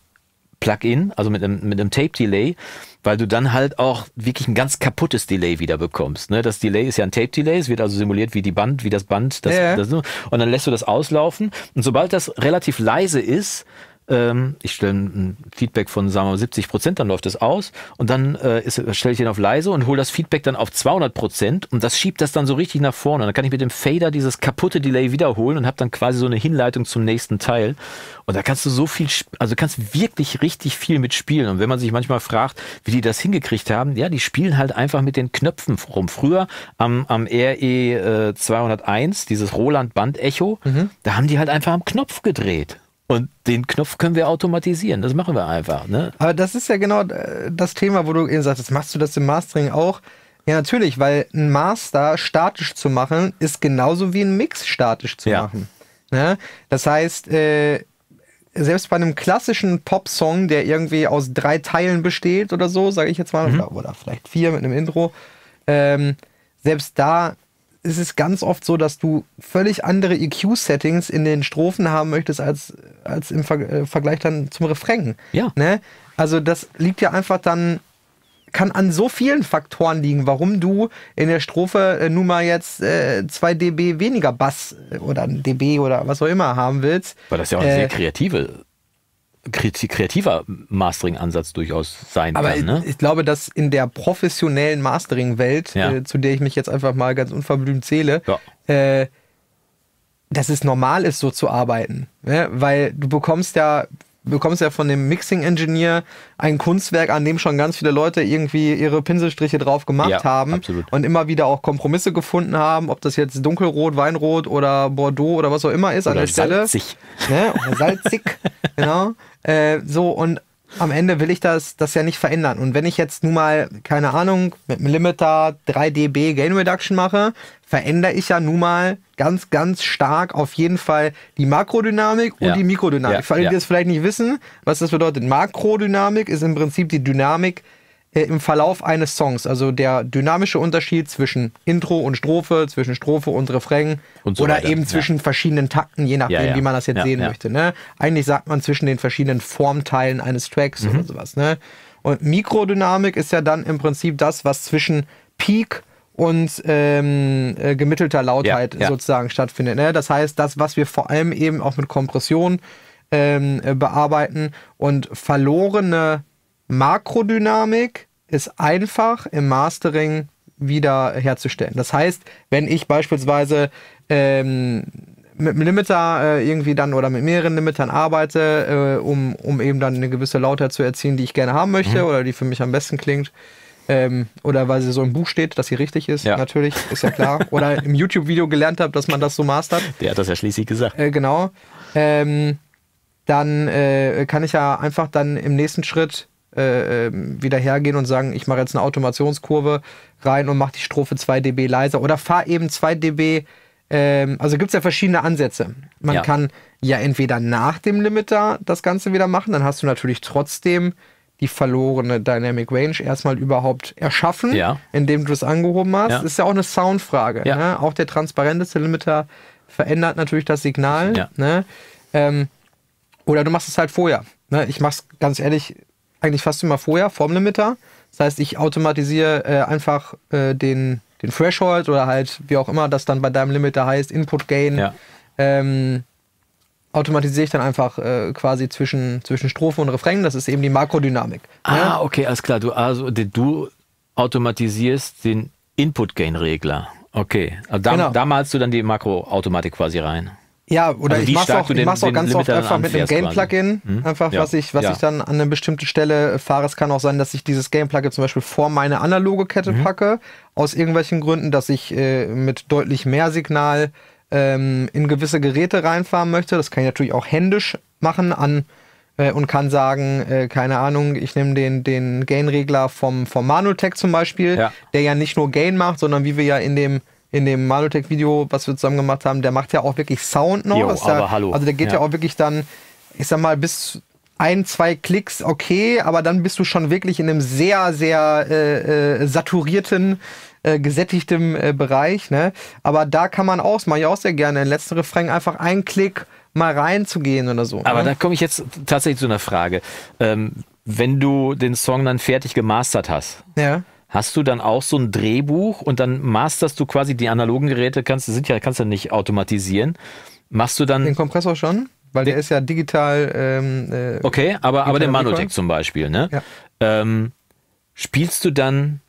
Plugin, also mit einem, mit einem Tape-Delay, weil du dann halt auch wirklich ein ganz kaputtes Delay wieder bekommst. Ne? Das Delay ist ja ein Tape-Delay, es wird also simuliert wie die Band, wie das Band, das, Ja, das, und dann lässt du das auslaufen und sobald das relativ leise ist, ähm, ich stelle ein Feedback von, sagen wir mal, 70 Prozent, dann läuft es aus und dann äh, stelle ich den auf leise und hole das Feedback dann auf 200 Prozent und das schiebt das dann so richtig nach vorne. Und dann kann ich mit dem Fader dieses kaputte Delay wiederholen und habe dann quasi so eine Hinleitung zum nächsten Teil. Und da kannst du so viel, also kannst wirklich richtig viel mitspielen. Und wenn man sich manchmal fragt, wie die das hingekriegt haben, ja, die spielen halt einfach mit den Knöpfen rum. Früher am, am RE äh, 201, dieses Roland Band Echo, da haben die halt einfach am Knopf gedreht. Und den Knopf können wir automatisieren. Das machen wir einfach. Ne? Aber das ist ja genau äh, das Thema, wo du eben sagst, machst du das im Mastering auch? Ja, natürlich, weil ein Master statisch zu machen, ist genauso wie ein Mix statisch zu Ja. machen. Ne? Das heißt, äh, selbst bei einem klassischen Pop-Song, der irgendwie aus drei Teilen besteht oder so, sage ich jetzt mal, oder, oder vielleicht vier mit einem Intro, ähm, selbst da ist es ganz oft so, dass du völlig andere EQ-Settings in den Strophen haben möchtest als, als im Ver äh, Vergleich dann zum Refrain. Ja. Ne? Also das liegt ja einfach dann, kann an so vielen Faktoren liegen, warum du in der Strophe äh, nun mal jetzt äh, 2 dB weniger Bass äh, oder ein dB oder was auch immer haben willst. Weil das ja auch ein Äh, sehr kreative, kreati- kreativer Mastering-Ansatz durchaus sein Aber kann. Ne? ich, ich glaube, dass in der professionellen Mastering-Welt, Ja. äh, zu der ich mich jetzt einfach mal ganz unverblümt zähle, Ja. äh, dass es normal ist, so zu arbeiten. Ne? Weil du bekommst ja, bekommst ja von dem Mixing-Engineer ein Kunstwerk, an dem schon ganz viele Leute irgendwie ihre Pinselstriche drauf gemacht Ja, haben absolut. und immer wieder auch Kompromisse gefunden haben, ob das jetzt Dunkelrot, Weinrot oder Bordeaux oder was auch immer ist an Oder der Stelle salzig. ne? Oder salzig, <laughs> genau. Äh, so, und am Ende will ich das, das ja nicht verändern. Und wenn ich jetzt nun mal, keine Ahnung, mit einem Limiter 3 dB Gain Reduction mache, verändere ich ja nun mal ganz, ganz stark auf jeden Fall die Makrodynamik und Ja. die Mikrodynamik. Ja, Für alle, die ja. das vielleicht nicht wissen, was das bedeutet. Makrodynamik ist im Prinzip die Dynamik äh, im Verlauf eines Songs. Also der dynamische Unterschied zwischen Intro und Strophe, zwischen Strophe und Refrain Und so oder weiter, eben zwischen verschiedenen Takten, je nachdem, wie man das jetzt sehen möchte. Ne? Eigentlich sagt man zwischen den verschiedenen Formteilen eines Tracks Mhm. oder sowas. Ne? Und Mikrodynamik ist ja dann im Prinzip das, was zwischen Peak und ähm, äh, gemittelter Lautheit Ja, ja. sozusagen stattfindet. Ne? Das heißt, das, was wir vor allem eben auch mit Kompression ähm, äh, bearbeiten und verlorene Makrodynamik ist einfach im Mastering wieder herzustellen. Das heißt, wenn ich beispielsweise ähm, mit einem Limiter äh, irgendwie dann oder mit mehreren Limitern arbeite, äh, um, um eben dann eine gewisse Lautheit zu erzielen, die ich gerne haben möchte oder die für mich am besten klingt. Ähm, oder weil sie so im Buch steht, dass sie richtig ist, Ja. natürlich, ist ja klar. <laughs> oder im YouTube-Video gelernt habe, dass man das so mastert. Der hat das ja schließlich gesagt. Äh, genau. Ähm, dann äh, kann ich ja einfach dann im nächsten Schritt äh, ähm, wieder hergehen und sagen, ich mache jetzt eine Automationskurve rein und mache die Strophe 2 dB leiser oder fahre eben 2 dB. Ähm, also gibt es ja verschiedene Ansätze. Man Ja. kann ja entweder nach dem Limiter das Ganze wieder machen, dann hast du natürlich trotzdem die verlorene Dynamic Range erstmal überhaupt erschaffen, Ja. indem du es angehoben hast. Ja. Das ist ja auch eine Soundfrage. Ja. Ne? Auch der transparenteste Limiter verändert natürlich das Signal. Ne? Ähm, oder du machst es halt vorher. Ne? Ich mach's ganz ehrlich eigentlich fast immer vorher, vorm Limiter. Das heißt, ich automatisiere äh, einfach äh, den, den Threshold oder halt, wie auch immer das dann bei deinem Limiter heißt, Input Gain. Ähm, automatisiere ich dann einfach äh, quasi zwischen, zwischen Strophe und Refrain. Das ist eben die Makrodynamik. ne? Ah, okay, alles klar. Du, also, du automatisierst den Input-Gain-Regler. Okay. Also da, Genau. da malst du dann die Makroautomatik quasi rein. Ja, oder Also ich mach's auch, ich mach's auch ganz oft einfach mit einem quasi. Hm? Einfach, Ja. was ich, was Ja. ich dann an eine bestimmte Stelle fahre. Es kann auch sein, dass ich dieses Gain-Plugin zum Beispiel vor meine analoge Kette Mhm. packe. Aus irgendwelchen Gründen, dass ich äh, mit deutlich mehr Signal ähm, in gewisse Geräte reinfahren möchte. Das kann ich natürlich auch händisch machen an äh, und kann sagen, äh, keine Ahnung, ich nehme den, den Gain-Regler vom, vom Manutech zum Beispiel, Ja. der ja nicht nur Gain macht, sondern wie wir ja in dem in dem Manutech-Video, was wir zusammen gemacht haben, der macht ja auch wirklich Sound noch. Jo, aber hallo. Also der geht ja. Ja. auch wirklich dann, ich sag mal, bis ein, zwei Klicks okay, aber dann bist du schon wirklich in einem sehr, sehr äh, äh, saturierten, äh, gesättigtem äh, Bereich. Ne? Aber da kann man auch, das mache ich auch sehr gerne, den letzten Refrain einfach einen Klick mal reinzugehen oder so. Aber ne? da komme ich jetzt tatsächlich zu einer Frage. Ähm, wenn du den Song dann fertig gemastert hast, ja. Hast du dann auch so ein Drehbuch und dann masterst du quasi die analogen Geräte, kannst, sind ja, kannst du nicht automatisieren. Machst du dann. Den Kompressor schon? Weil der ist ja digital. Ähm, äh, okay, aber, aber den Digital Manotech Record? zum Beispiel, ne? Ja. Ähm, spielst du dann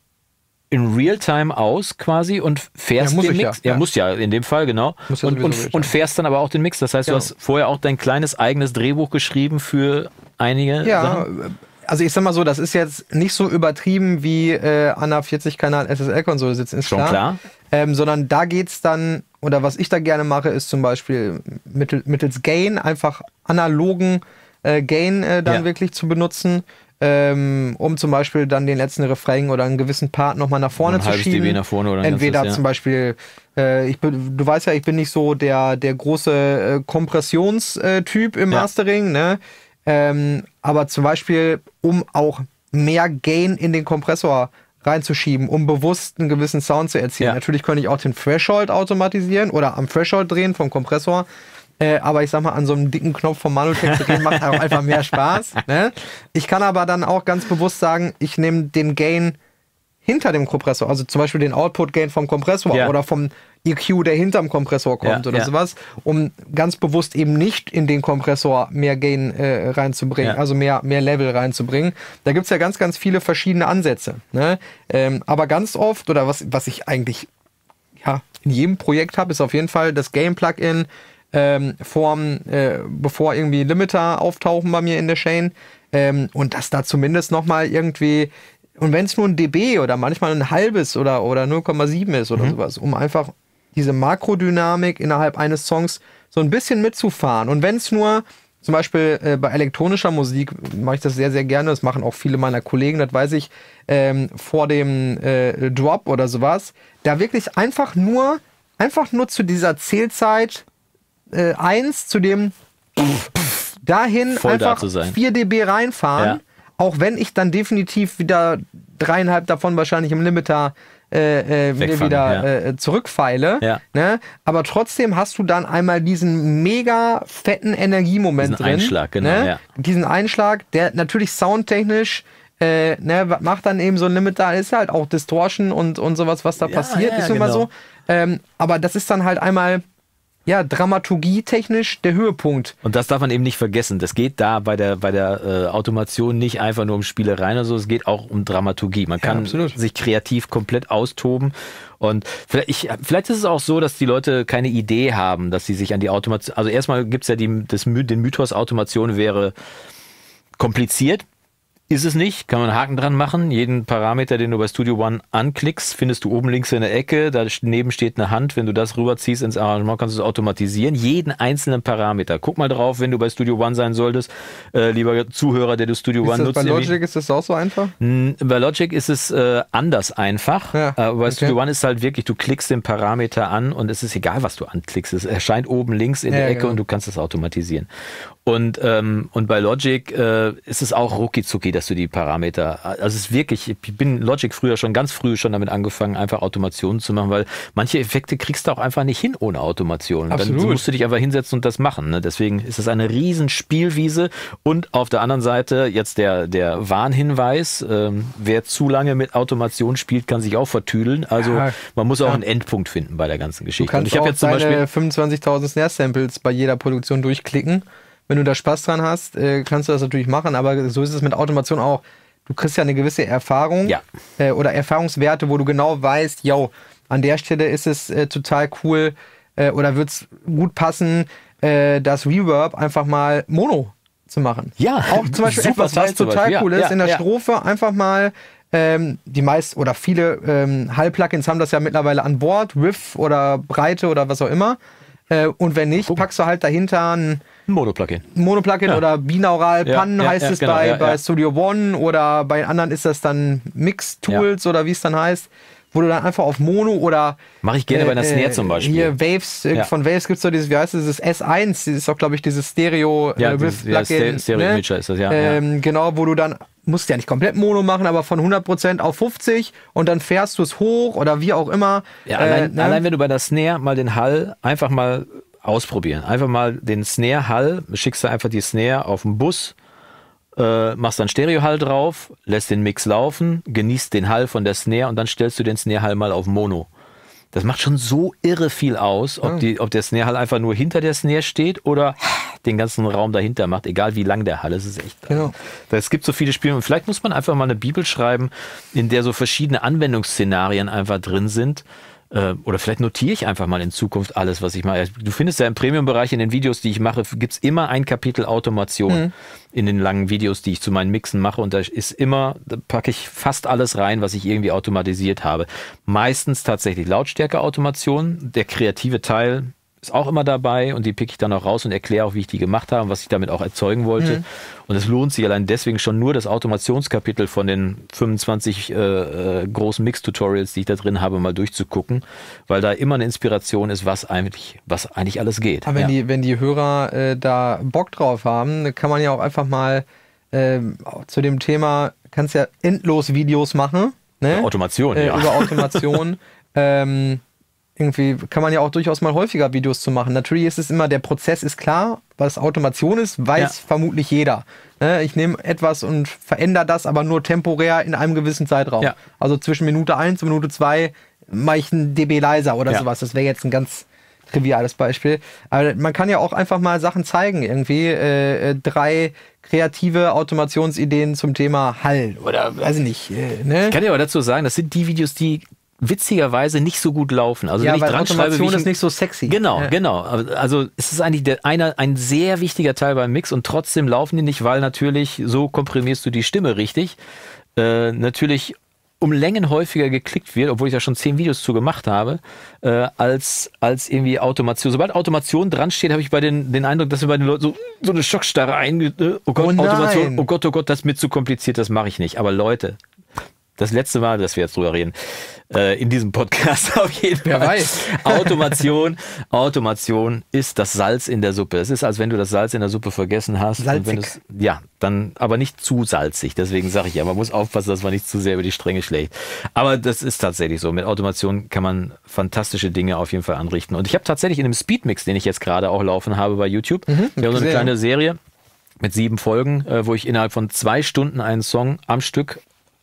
in Realtime aus quasi und fährst Ja, den Mix? Ja, ja. muss ja in dem Fall, genau. Ja und, und, und fährst dann aber auch den Mix. Das heißt, Genau. du hast vorher auch dein kleines eigenes Drehbuch geschrieben für einige Ja, Sachen. also ich sag mal so, das ist jetzt nicht so übertrieben wie äh, an einer 40-Kanal SSL-Konsole sitzen, ist Schon klar. Ähm, sondern da geht's dann, oder was ich da gerne mache, ist zum Beispiel mittel, mittels Gain einfach analogen äh, Gain äh, dann wirklich zu benutzen, ähm, um zum Beispiel dann den letzten Refrain oder einen gewissen Part nochmal nach vorne Ein zu schieben. dB nach vorne oder Entweder ganzes, ja. zum Beispiel, äh, ich bin, du weißt ja, ich bin nicht so der, der große äh, Kompressionstyp im Ja. Mastering, ne? Ähm, aber zum Beispiel, um auch mehr Gain in den Kompressor reinzuschieben, um bewusst einen gewissen Sound zu erzielen. Ja. Natürlich könnte ich auch den Threshold automatisieren oder am Threshold drehen vom Kompressor. Äh, aber ich sag mal, an so einem dicken Knopf vom Manotech zu drehen, macht auch einfach mehr Spaß. Ne? Ich kann aber dann auch ganz bewusst sagen, ich nehme den Gain hinter dem Kompressor, also zum Beispiel den Output-Gain vom Kompressor Ja. oder vom EQ, der hinterm Kompressor kommt Ja, oder ja. sowas, um ganz bewusst eben nicht in den Kompressor mehr Gain äh, reinzubringen, also mehr, mehr Level reinzubringen. Da gibt's ja ganz, ganz viele verschiedene Ansätze. Ne? Ähm, aber ganz oft, oder was, was ich eigentlich ja, in jedem Projekt habe, ist auf jeden Fall das Game-Plugin ähm, vorm, äh, bevor irgendwie Limiter auftauchen bei mir in der Chain. Ähm, und dass da zumindest nochmal irgendwie, und wenn es nur ein dB oder manchmal ein halbes oder, oder 0,7 ist oder sowas, um einfach diese Makrodynamik innerhalb eines Songs so ein bisschen mitzufahren. Und wenn es nur zum Beispiel äh, bei elektronischer Musik mache ich das sehr, sehr gerne. Das machen auch viele meiner Kollegen, das weiß ich, ähm, vor dem äh, Drop oder sowas. Da wirklich einfach nur, einfach nur zu dieser Zählzeit äh, 1 zu dem dahin Voll da einfach sein. 4 dB reinfahren. Ja. Auch wenn ich dann definitiv wieder dreieinhalb davon wahrscheinlich im Limiter äh, äh, Wegfangen, wieder ja. äh, zurückfeile. Ja. Ne? Aber trotzdem hast du dann einmal diesen mega fetten Energiemoment Diesen drin. Einschlag, genau, Ne? ja. Diesen Einschlag, der natürlich soundtechnisch äh, ne, macht dann eben so ein Limiter, ist halt auch Distortion und, und sowas, was da Ja, passiert, ist mal genau. so. Ähm, aber das ist dann halt einmal, ja, dramaturgietechnisch der Höhepunkt. Und das darf man eben nicht vergessen. Das geht da bei der, bei der äh, Automation nicht einfach nur um Spielereien oder so, es geht auch um Dramaturgie. Man kann absolut. sich kreativ komplett austoben. Und vielleicht, ich, vielleicht ist es auch so, dass die Leute keine Idee haben, dass sie sich an die Automation. Also erstmal gibt es ja die, das, den Mythos, Automation wäre kompliziert. Ist es nicht, kann man einen Haken dran machen. Jeden Parameter, den du bei Studio One anklickst, findest du oben links in der Ecke. Daneben steht eine Hand. Wenn du das rüberziehst ins Arrangement, kannst du es automatisieren. Jeden einzelnen Parameter. Guck mal drauf, wenn du bei Studio One sein solltest, äh, lieber Zuhörer, der du Studio Ist One das nutzt. bei Logic ist das auch so einfach? Bei Logic ist es äh, anders einfach. Ja, äh, bei okay. Studio One ist halt wirklich, du klickst den Parameter an und es ist egal, was du anklickst. Es erscheint oben links in Ja, der Ecke genau. und du kannst es automatisieren. Und, ähm, und bei Logic äh, ist es auch rucki zucki, dass du die Parameter, also es ist wirklich, ich bin Logic früher schon, ganz früh schon damit angefangen, einfach Automationen zu machen, weil manche Effekte kriegst du auch einfach nicht hin ohne Automation. Absolut. Dann musst du dich einfach hinsetzen und das machen. Ne? Deswegen ist es eine riesen Spielwiese und auf der anderen Seite jetzt der, der Warnhinweis, ähm, wer zu lange mit Automation spielt, kann sich auch vertüdeln. Also Ja, man muss auch klar. einen Endpunkt finden bei der ganzen Du Geschichte. kannst und ich habe jetzt zum Beispiel deine 25.000 Snare-Samples bei jeder Produktion durchklicken. Wenn du da Spaß dran hast, äh, kannst du das natürlich machen, aber so ist es mit Automation auch. Du kriegst ja eine gewisse Erfahrung Ja. äh, oder Erfahrungswerte, wo du genau weißt, yo, an der Stelle ist es äh, total cool äh, oder wird es gut passen, äh, das Reverb einfach mal Mono zu machen. Ja, auch zum Beispiel <laughs> etwas, was total ja, cool ist, ja, in der ja. Strophe einfach mal ähm, die meist oder viele ähm, Hall-Plugins haben das ja mittlerweile an Bord, Riff oder Breite oder was auch immer. Und wenn nicht, packst du halt dahinter ein ein Mono-Plugin. Mono-Plugin Ja. oder binaural Ja, Pan ja, heißt ja, es genau, bei, ja, bei ja. Studio One oder bei anderen ist das dann Mix-Tools oder wie es dann heißt. wo du dann einfach auf Mono oder Mache ich gerne bei einer Snare zum Beispiel. Hier Waves, äh, Ja. von Waves gibt es so dieses, wie heißt das, dieses S1, das ist auch, glaube ich, dieses Stereo Ja, äh, Riff ja, Plugin. Ster- Stereo Mixer ist das, ja, ja. Ähm, Genau, wo du dann, musst ja nicht komplett Mono machen, aber von 100% auf 50 und dann fährst du es hoch oder wie auch immer. Ja, allein, Äh, ne? allein wenn du bei der Snare mal den Hall einfach mal ausprobieren. Einfach mal den Snare-Hall, schickst du einfach die Snare auf den Bus, äh, machst dann Stereo-Hall drauf, lässt den Mix laufen, genießt den Hall von der Snare und dann stellst du den Snare-Hall mal auf Mono. Das macht schon so irre viel aus, ob, die, ob der Snare-Hall einfach nur hinter der Snare steht oder <sighs> den ganzen Raum dahinter macht, egal wie lang der Hall ist. Es ist echt. Genau. Es gibt so viele Spiele und vielleicht muss man einfach mal eine Bibel schreiben, in der so verschiedene Anwendungsszenarien einfach drin sind. Äh, Oder vielleicht notiere ich einfach mal in Zukunft alles, was ich mache. Du findest ja im Premium-Bereich in den Videos, die ich mache, gibt's immer ein Kapitel Automation in den langen Videos, die ich zu meinen Mixen mache. Und da ist immer, da packe ich fast alles rein, was ich irgendwie automatisiert habe. Meistens tatsächlich Lautstärke-Automation. Der kreative Teil ist auch immer dabei und die pick ich dann auch raus und erkläre auch, wie ich die gemacht habe und was ich damit auch erzeugen wollte. Und es lohnt sich allein deswegen schon nur das Automationskapitel von den 25 äh, äh, großen Mix-Tutorials, die ich da drin habe, mal durchzugucken, weil da immer eine Inspiration ist, was eigentlich, was eigentlich alles geht. Aber wenn, Ja. die, wenn die Hörer äh, da Bock drauf haben, kann man ja auch einfach mal auch zu dem Thema, kannst ja endlos Videos machen. Ne? Automation, äh, ja. Über Automation. <laughs> ähm, irgendwie kann man ja auch durchaus mal häufiger Videos zu machen. Natürlich ist es immer, der Prozess ist klar, was Automation ist, weiß Ja. vermutlich jeder. Ne? Ich nehme etwas und verändere das aber nur temporär in einem gewissen Zeitraum. Ja. Also zwischen Minute 1 und Minute 2 mache ich ein dB leiser oder Ja. sowas. Das wäre jetzt ein ganz triviales Beispiel. Aber man kann ja auch einfach mal Sachen zeigen, irgendwie äh, drei kreative Automationsideen zum Thema Hall oder weiß ich nicht. Äh, ne? Ich kann dir aber dazu sagen, das sind die Videos, die witzigerweise nicht so gut laufen. Also Ja, wenn ich dran schreibe, Automation wie ich ist nicht so sexy. Genau, Ja. genau. Also es ist eigentlich der, einer, ein sehr wichtiger Teil beim Mix und trotzdem laufen die nicht, weil natürlich so komprimierst du die Stimme richtig. Äh, natürlich um Längen häufiger geklickt wird, obwohl ich da schon zehn Videos zu gemacht habe, äh, als, als irgendwie Automation. Sobald Automation dran steht, habe ich bei den, den Eindruck, dass wir bei den Leuten so, so eine Schockstarre einge... Äh, oh Gott, Oh. Automation, oh Gott, oh Gott, das ist mir zu kompliziert, das mache ich nicht. Aber Leute, das letzte Mal, dass wir jetzt drüber reden, äh, in diesem Podcast <laughs> auf jeden Fall. Wer weiß. <laughs> Automation, Automation ist das Salz in der Suppe. Es ist, als wenn du das Salz in der Suppe vergessen hast. Salzig. du's- ja, dann aber nicht zu salzig. Deswegen sage ich ja, man muss aufpassen, dass man nicht zu sehr über die Stränge schlägt. Aber das ist tatsächlich so. Mit Automation kann man fantastische Dinge auf jeden Fall anrichten. Und ich habe tatsächlich in dem Speedmix, den ich jetzt gerade auch laufen habe bei YouTube, wir haben so eine kleine Serie mit sieben Folgen, äh, wo ich innerhalb von zwei Stunden einen Song am Stück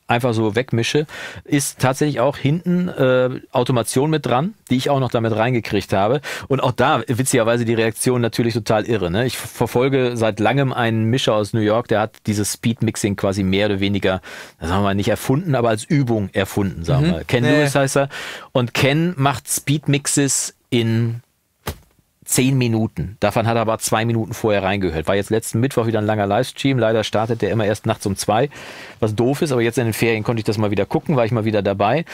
einfach so wegmische, ist tatsächlich auch hinten äh, Automation mit dran, die ich auch noch damit reingekriegt habe. Und auch da, witzigerweise, die Reaktion natürlich total irre. Ne? Ich verfolge seit langem einen Mischer aus New York, der hat dieses Speedmixing quasi mehr oder weniger, sagen wir mal, nicht erfunden, aber als Übung erfunden, sagen wir mal. Ken Nee. Lewis heißt er. Und Ken macht Speedmixes in zehn Minuten. Davon hat er aber zwei Minuten vorher reingehört. War jetzt letzten Mittwoch wieder ein langer Livestream. Leider startet der immer erst nachts um zwei, was doof ist. Aber jetzt in den Ferien konnte ich das mal wieder gucken, war ich mal wieder dabei.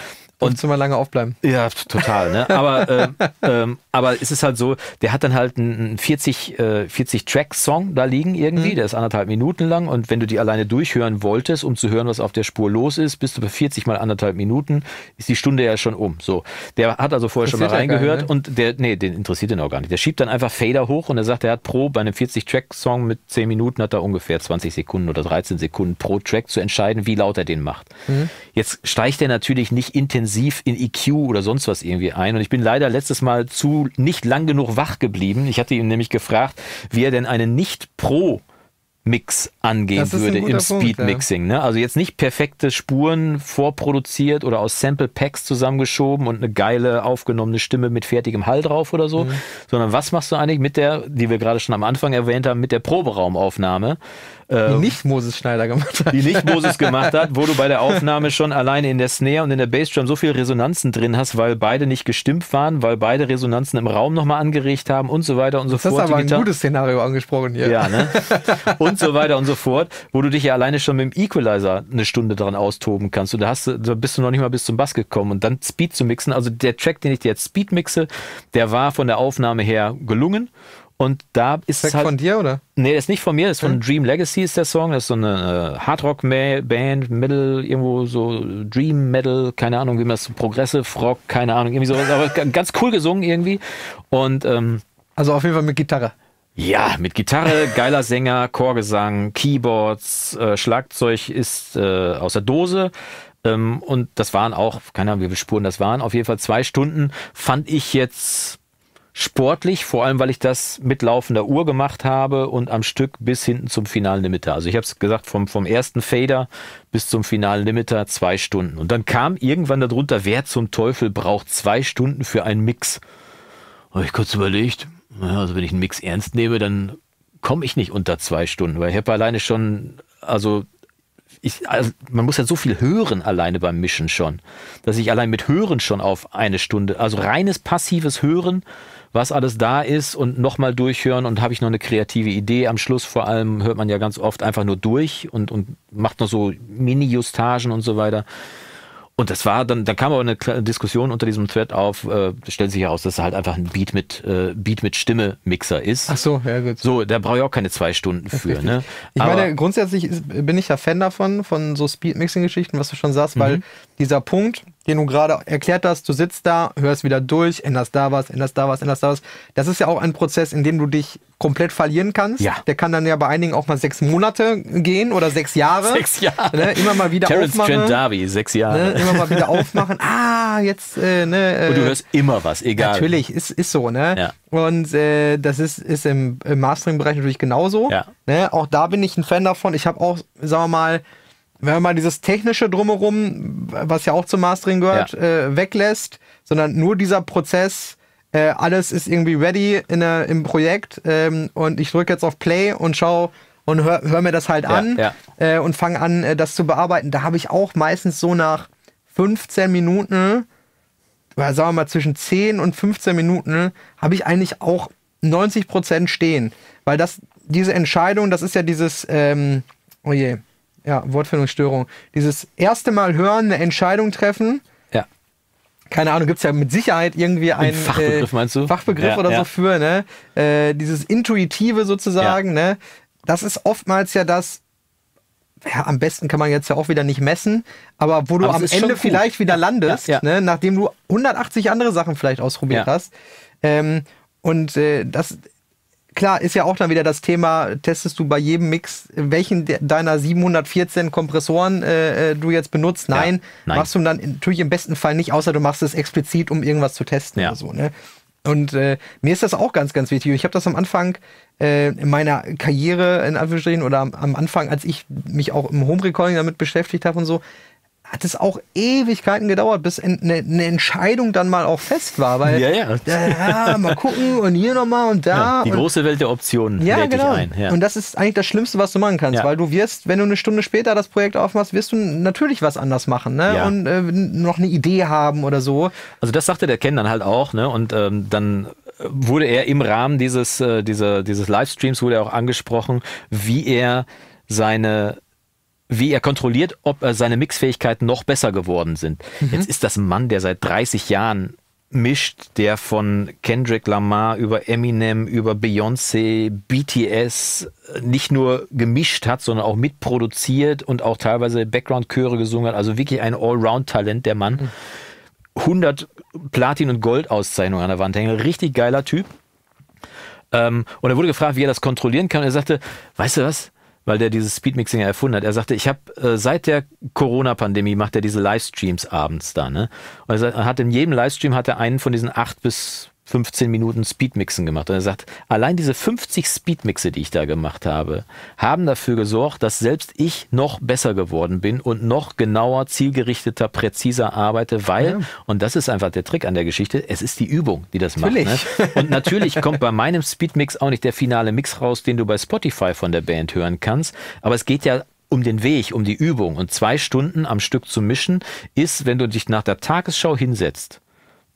Und zu mal lange aufbleiben. Ja, total. Ne? Aber, <laughs> äh, ähm, aber es ist halt so, der hat dann halt einen 40, äh, 40 Track-Song da liegen irgendwie, der ist anderthalb Minuten lang und wenn du die alleine durchhören wolltest, um zu hören, was auf der Spur los ist, bist du bei 40 mal anderthalb Minuten, ist die Stunde ja schon um. So, der hat also vorher schon mal reingehört keinen, und der, nee, den interessiert den auch gar nicht. Der schiebt dann einfach Fader hoch und er sagt, er hat pro, bei einem 40-Track-Song mit 10 Minuten hat er ungefähr 20 Sekunden oder 13 Sekunden pro Track zu entscheiden, wie laut er den macht. Jetzt steigt er natürlich nicht intensiv in EQ oder sonst was irgendwie ein. Und ich bin leider letztes Mal zu nicht lang genug wach geblieben. Ich hatte ihn nämlich gefragt, wie er denn einen Nicht-Pro Mix angehen würde im Speedmixing. Ne? Also jetzt nicht perfekte Spuren vorproduziert oder aus Sample Packs zusammengeschoben und eine geile aufgenommene Stimme mit fertigem Hall drauf oder Mhm. so, sondern was machst du eigentlich mit der, die wir gerade schon am Anfang erwähnt haben, mit der Proberaumaufnahme? Die nicht Moses Schneider gemacht hat. die nicht Moses gemacht hat, wo du bei der Aufnahme schon alleine in der Snare und in der Bassdrum so viel Resonanzen drin hast, weil beide nicht gestimmt waren, weil beide Resonanzen im Raum nochmal angeregt haben und so weiter und so Das ist fort. aber Die ein Gitarre- gutes Szenario angesprochen hier. ja, ne? Und so weiter und so fort, wo du dich ja alleine schon mit dem Equalizer eine Stunde dran austoben kannst. Und da hast du, da bist du noch nicht mal bis zum Bass gekommen und dann Speed zu mixen. Also der Track, den ich dir jetzt Speed mixe, der war von der Aufnahme her gelungen. Und da ist es halt. von dir, oder? Nee, das ist nicht von mir, das ist von Dream Legacy ist der Song. Das ist so eine äh, Hardrock-Band, Metal, irgendwo so Dream Metal, keine Ahnung, wie man das, Progressive Rock, keine Ahnung, irgendwie sowas, aber ganz cool gesungen irgendwie. Und ähm, Also auf jeden Fall mit Gitarre. ja, mit Gitarre, geiler Sänger, Chorgesang, Keyboards, äh, Schlagzeug ist äh, aus der Dose. Ähm, und das waren auch, keine Ahnung, wie viele Spuren das waren, auf jeden Fall zwei Stunden. Fand ich jetzt sportlich, vor allem weil ich das mit laufender Uhr gemacht habe und am Stück bis hinten zum finalen Limiter. Also ich habe es gesagt, vom, vom ersten Fader bis zum finalen Limiter zwei Stunden. Und dann kam irgendwann darunter, wer zum Teufel braucht zwei Stunden für einen Mix? Habe ich kurz überlegt, also wenn ich einen Mix ernst nehme, dann komme ich nicht unter zwei Stunden, weil ich habe alleine schon, also ich, also man muss ja so viel hören alleine beim Mischen schon, dass ich allein mit Hören schon auf eine Stunde, also reines passives Hören, was alles da ist und nochmal durchhören und habe ich noch eine kreative Idee. Am Schluss vor allem hört man ja ganz oft einfach nur durch und, und macht noch so Mini-Justagen und so weiter. Und das war dann, dann kam aber eine Diskussion unter diesem Thread auf, äh, stellt sich heraus, dass es halt einfach ein Beat mit, äh, Beat mit Stimme-Mixer ist. Ach so, ja gut. So, da brauche ich auch keine zwei Stunden für. Ne? Ich Aber- meine, grundsätzlich ist, bin ich ja Fan davon, von so Speed-Mixing-Geschichten, was du schon sagst, weil Mhm. Dieser Punkt, den du gerade erklärt hast, du sitzt da, hörst wieder durch, änderst da was, änderst da was, änderst da was. Das ist ja auch ein Prozess, in dem du dich komplett verlieren kannst. Ja. Der kann dann ja bei einigen auch mal sechs Monate gehen oder sechs Jahre. <laughs> Sechs Jahre. Ne? Immer mal wieder Terence aufmachen. Trent D'Arby, sechs Jahre. Ne? Immer mal wieder aufmachen. <laughs> Ah, jetzt, äh, ne. Äh, Und du hörst immer was, egal. Natürlich, ist, ist so, ne? Ja. Und äh, das ist, ist im, im Mastering-Bereich natürlich genauso. Ja. Ne? Auch da bin ich ein Fan davon. Ich habe auch, sagen wir mal, wenn man mal dieses technische drumherum, was ja auch zum Mastering gehört, Ja. äh, weglässt, sondern nur dieser Prozess, äh, alles ist irgendwie ready in der, im Projekt ähm, und ich drücke jetzt auf Play und schau und hör, hör mir das halt an ja. Äh, und fange an, äh, das zu bearbeiten. Da habe ich auch meistens so nach 15 Minuten oder sagen wir mal zwischen 10 und 15 Minuten habe ich eigentlich auch 90 Prozent stehen. Weil das, diese Entscheidung, das ist ja dieses, ähm, oh je, ja, Wortfindungsstörung. Dieses erste Mal hören, eine Entscheidung treffen. Ja. Keine Ahnung, gibt es ja mit Sicherheit irgendwie einen Fachbegriff, äh, meinst du? Fachbegriff Ja, oder ja. so für, ne? Äh, dieses Intuitive sozusagen, ne? Das ist oftmals ja das, ja, am besten kann man jetzt ja auch wieder nicht messen, aber wo du Aber am Ende vielleicht wieder Ja, landest, ja, ja. Ne, nachdem du 180 andere Sachen vielleicht ausprobiert Ja. hast. Ähm, und äh, das, klar, ist ja auch dann wieder das Thema, testest du bei jedem Mix, welchen de deiner 714 Kompressoren äh, äh, du jetzt benutzt? Nein, nein. machst du dann natürlich im besten Fall nicht, außer du machst es explizit, um irgendwas zu testen Ja. oder so. Ne? Und äh, mir ist das auch ganz, ganz wichtig. Ich habe das am Anfang äh, in meiner Karriere, in Anführungsstrichen, oder am, am Anfang, als ich mich auch im Home Recording damit beschäftigt habe und so, hat es auch Ewigkeiten gedauert, bis eine, eine Entscheidung dann mal auch fest war. Weil, Ja, ja. ja mal gucken und hier nochmal und da. Die und, große Welt der Optionen ja, genau. ein. Ja. Und das ist eigentlich das Schlimmste, was du machen kannst, Ja. weil du wirst, wenn du eine Stunde später das Projekt aufmachst, wirst du natürlich was anders machen ne? Ja. und äh, noch eine Idee haben oder so. Also das sagte der Ken dann halt auch, ne? Und ähm, dann äh, wurde er im Rahmen dieses, äh, dieser, dieses Livestreams wurde er auch angesprochen, wie er seine wie er kontrolliert, ob äh, seine Mixfähigkeiten noch besser geworden sind. Jetzt ist das ein Mann, der seit 30 Jahren mischt, der von Kendrick Lamar über Eminem, über Beyoncé, BTS äh, nicht nur gemischt hat, sondern auch mitproduziert und auch teilweise Background-Chöre gesungen hat. Also wirklich ein Allround-Talent, der Mann. 100 Platin- und Gold-Auszeichnungen an der Wand hängen. Richtig geiler Typ. Ähm, und er wurde gefragt, wie er das kontrollieren kann. Und er sagte, weißt du was? Weil der dieses Speedmixing ja erfunden hat. Er sagte, ich habe äh, seit der Corona-Pandemie macht er diese Livestreams abends da. Ne? Und er er hat in jedem Livestream hat er einen von diesen acht bis 15 Minuten Speedmixen gemacht. Und er sagt, allein diese 50 Speedmixe, die ich da gemacht habe, haben dafür gesorgt, dass selbst ich noch besser geworden bin und noch genauer, zielgerichteter, präziser arbeite, weil, und das ist einfach der Trick an der Geschichte, es ist die Übung, die das macht. Ne? Natürlich. Und natürlich kommt bei meinem Speedmix auch nicht der finale Mix raus, den du bei Spotify von der Band hören kannst. Aber es geht ja um den Weg, um die Übung. Und zwei Stunden am Stück zu mischen ist, wenn du dich nach der Tagesschau hinsetzt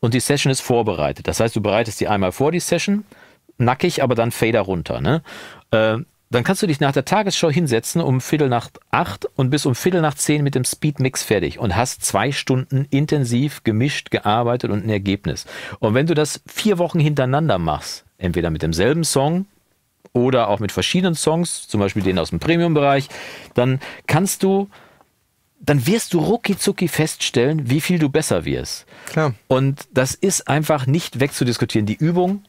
und die Session ist vorbereitet. Das heißt, du bereitest die einmal vor, die Session, nackig, aber dann Fader runter. Ne? Äh, dann kannst du dich nach der Tagesschau hinsetzen um Viertel nach acht und bis um Viertel nach zehn mit dem Speedmix fertig und hast zwei Stunden intensiv gemischt, gearbeitet und ein Ergebnis. Und wenn du das vier Wochen hintereinander machst, entweder mit demselben Song oder auch mit verschiedenen Songs, zum Beispiel den aus dem Premium-Bereich, dann kannst du, dann wirst du rucki zucki feststellen, wie viel du besser wirst. Klar. Und das ist einfach nicht wegzudiskutieren. Die Übung,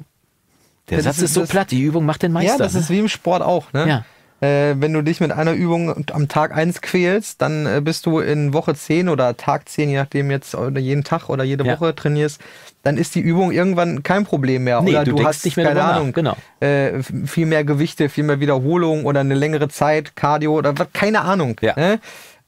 der das Satz ist, ist so platt, die Übung macht den Meister. Ja, das ne? ist wie im Sport auch. Ne? Ja. Äh, wenn du dich mit einer Übung am Tag 1 quälst, dann äh, bist du in Woche 10 oder Tag 10, je nachdem jetzt oder jeden Tag oder jede Ja. Woche trainierst, dann ist die Übung irgendwann kein Problem mehr. Nee, oder du du, hast nicht mehr keine Ahnung, genau. äh, viel mehr Gewichte, viel mehr Wiederholung oder eine längere Zeit, Cardio oder was, keine Ahnung. Ja. Ne?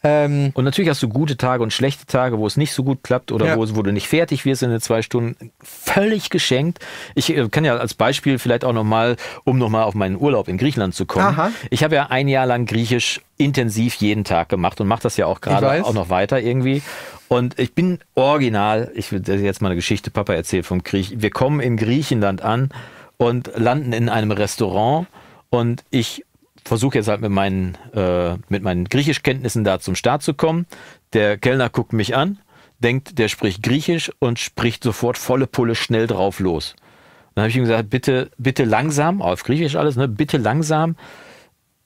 Ähm, Und natürlich hast du gute Tage und schlechte Tage, wo es nicht so gut klappt oder Ja. wo, wo du nicht fertig wirst in den zwei Stunden. Völlig geschenkt. Ich äh, kann ja als Beispiel vielleicht auch nochmal, um nochmal auf meinen Urlaub in Griechenland zu kommen. Aha. Ich habe ja ein Jahr lang Griechisch intensiv jeden Tag gemacht und mache das ja auch gerade auch noch weiter irgendwie. Und ich bin original, ich will dir jetzt mal eine Geschichte, Papa erzählt vom Griech. Wir kommen in Griechenland an und landen in einem Restaurant und ich versuche jetzt halt mit meinen, äh, meinen Griechischkenntnissen da zum Start zu kommen. Der Kellner guckt mich an, denkt, der spricht Griechisch und spricht sofort volle Pulle schnell drauf los. Dann habe ich ihm gesagt, bitte, bitte langsam, auf Griechisch alles, ne? Bitte langsam.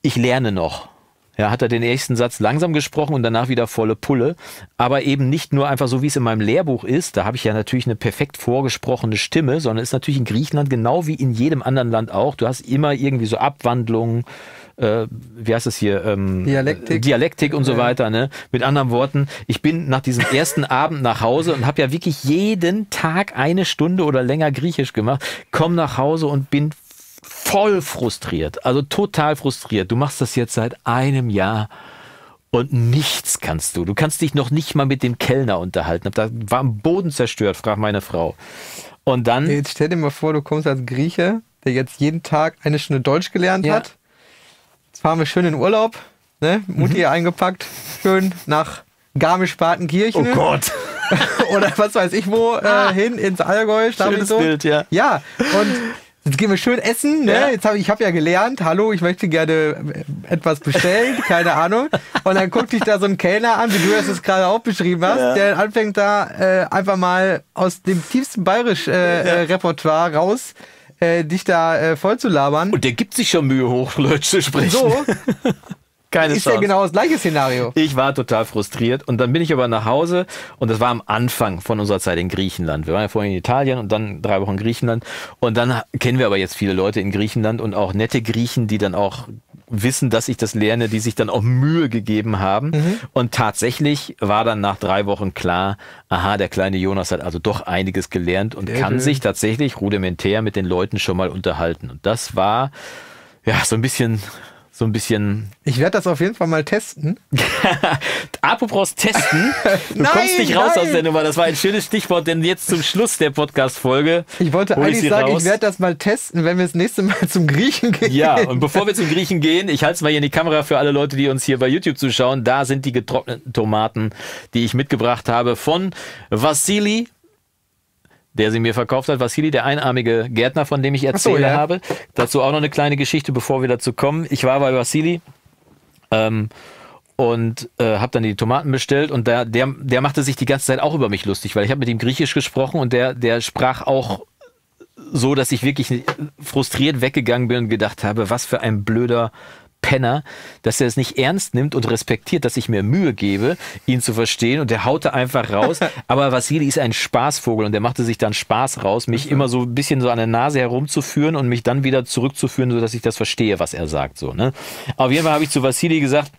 Ich lerne noch. Ja, hat er den ersten Satz langsam gesprochen und danach wieder volle Pulle. Aber eben nicht nur einfach so, wie es in meinem Lehrbuch ist. Da habe ich ja natürlich eine perfekt vorgesprochene Stimme, sondern ist natürlich in Griechenland genau wie in jedem anderen Land auch. Du hast immer irgendwie so Abwandlungen, äh, wie heißt es hier? Ähm, Dialektik. Dialektik und so weiter. Ne? Mit anderen Worten, ich bin nach diesem ersten Abend nach Hause und habe ja wirklich jeden Tag eine Stunde oder länger Griechisch gemacht, komm nach Hause und bin voll frustriert, also total frustriert. Du machst das jetzt seit einem Jahr und nichts kannst du. Du kannst dich noch nicht mal mit dem Kellner unterhalten. Da war am Boden zerstört, fragt meine Frau. Und dann, jetzt stell dir mal vor, du kommst als Grieche, der jetzt jeden Tag eine Stunde Deutsch gelernt Ja. hat. Fahren wir schön in Urlaub, ne? Mutti Mhm. eingepackt, schön nach Garmisch-Partenkirchen. oh Gott, <laughs> oder was weiß ich wo äh, hin ins Allgäu. Schönes so. Bild, ja. Ja, und jetzt gehen wir schön essen. Ne? Ja. Jetzt hab, ich habe ja gelernt, hallo, ich möchte gerne äh, etwas bestellen, <laughs> keine Ahnung. Und dann guckt dich da so ein Kellner an, wie du es jetzt gerade auch beschrieben hast, der anfängt da äh, einfach mal aus dem tiefsten Bayerisch-Repertoire raus, äh, dich da äh, voll zu labern. und der gibt sich schon Mühe, Hochdeutsch zu sprechen. so <laughs> Keine ist ja Chance. genau das gleiche Szenario. Ich war total frustriert und dann bin ich aber nach Hause und das war am Anfang von unserer Zeit in Griechenland. Wir waren ja vorhin in Italien und dann drei Wochen in Griechenland und dann kennen wir aber jetzt viele Leute in Griechenland und auch nette Griechen, die dann auch wissen, dass ich das lerne, die sich dann auch Mühe gegeben haben. Und tatsächlich war dann nach drei Wochen klar, aha, der kleine Jonas hat also doch einiges gelernt und Sehr kann schön. sich tatsächlich rudimentär mit den Leuten schon mal unterhalten. Und das war ja so ein bisschen, so ein bisschen Ich werde das auf jeden Fall mal testen. <laughs> Apropos testen, <laughs> du Nein, kommst nicht raus nein. aus der Nummer. Das war ein schönes Stichwort, denn jetzt zum Schluss der Podcast-Folge. Ich wollte eigentlich sie sagen, raus. ich werde das mal testen, wenn wir das nächste Mal <laughs> zum Griechen gehen. Ja, und bevor wir zum Griechen gehen, ich halte es mal hier in die Kamera für alle Leute, die uns hier bei YouTube zuschauen. Da sind die getrockneten Tomaten, die ich mitgebracht habe von Vassili, der sie mir verkauft hat. Vassili, der einarmige Gärtner, von dem ich so, erzähle ja. habe. Dazu auch noch eine kleine Geschichte, bevor wir dazu kommen. Ich war bei Vassili ähm, und äh, habe dann die Tomaten bestellt und der, der, der machte sich die ganze Zeit auch über mich lustig, weil ich habe mit ihm Griechisch gesprochen und der, der sprach auch so, dass ich wirklich frustriert weggegangen bin und gedacht habe, was für ein blöder Penner, dass er es nicht ernst nimmt und respektiert, dass ich mir Mühe gebe, ihn zu verstehen und der haute einfach raus. <laughs> Aber Vassili ist ein Spaßvogel und der machte sich dann Spaß raus, mich immer so ein bisschen so an der Nase herumzuführen und mich dann wieder zurückzuführen, sodass ich das verstehe, was er sagt. So, ne? Auf jeden Fall habe ich zu Vassili gesagt,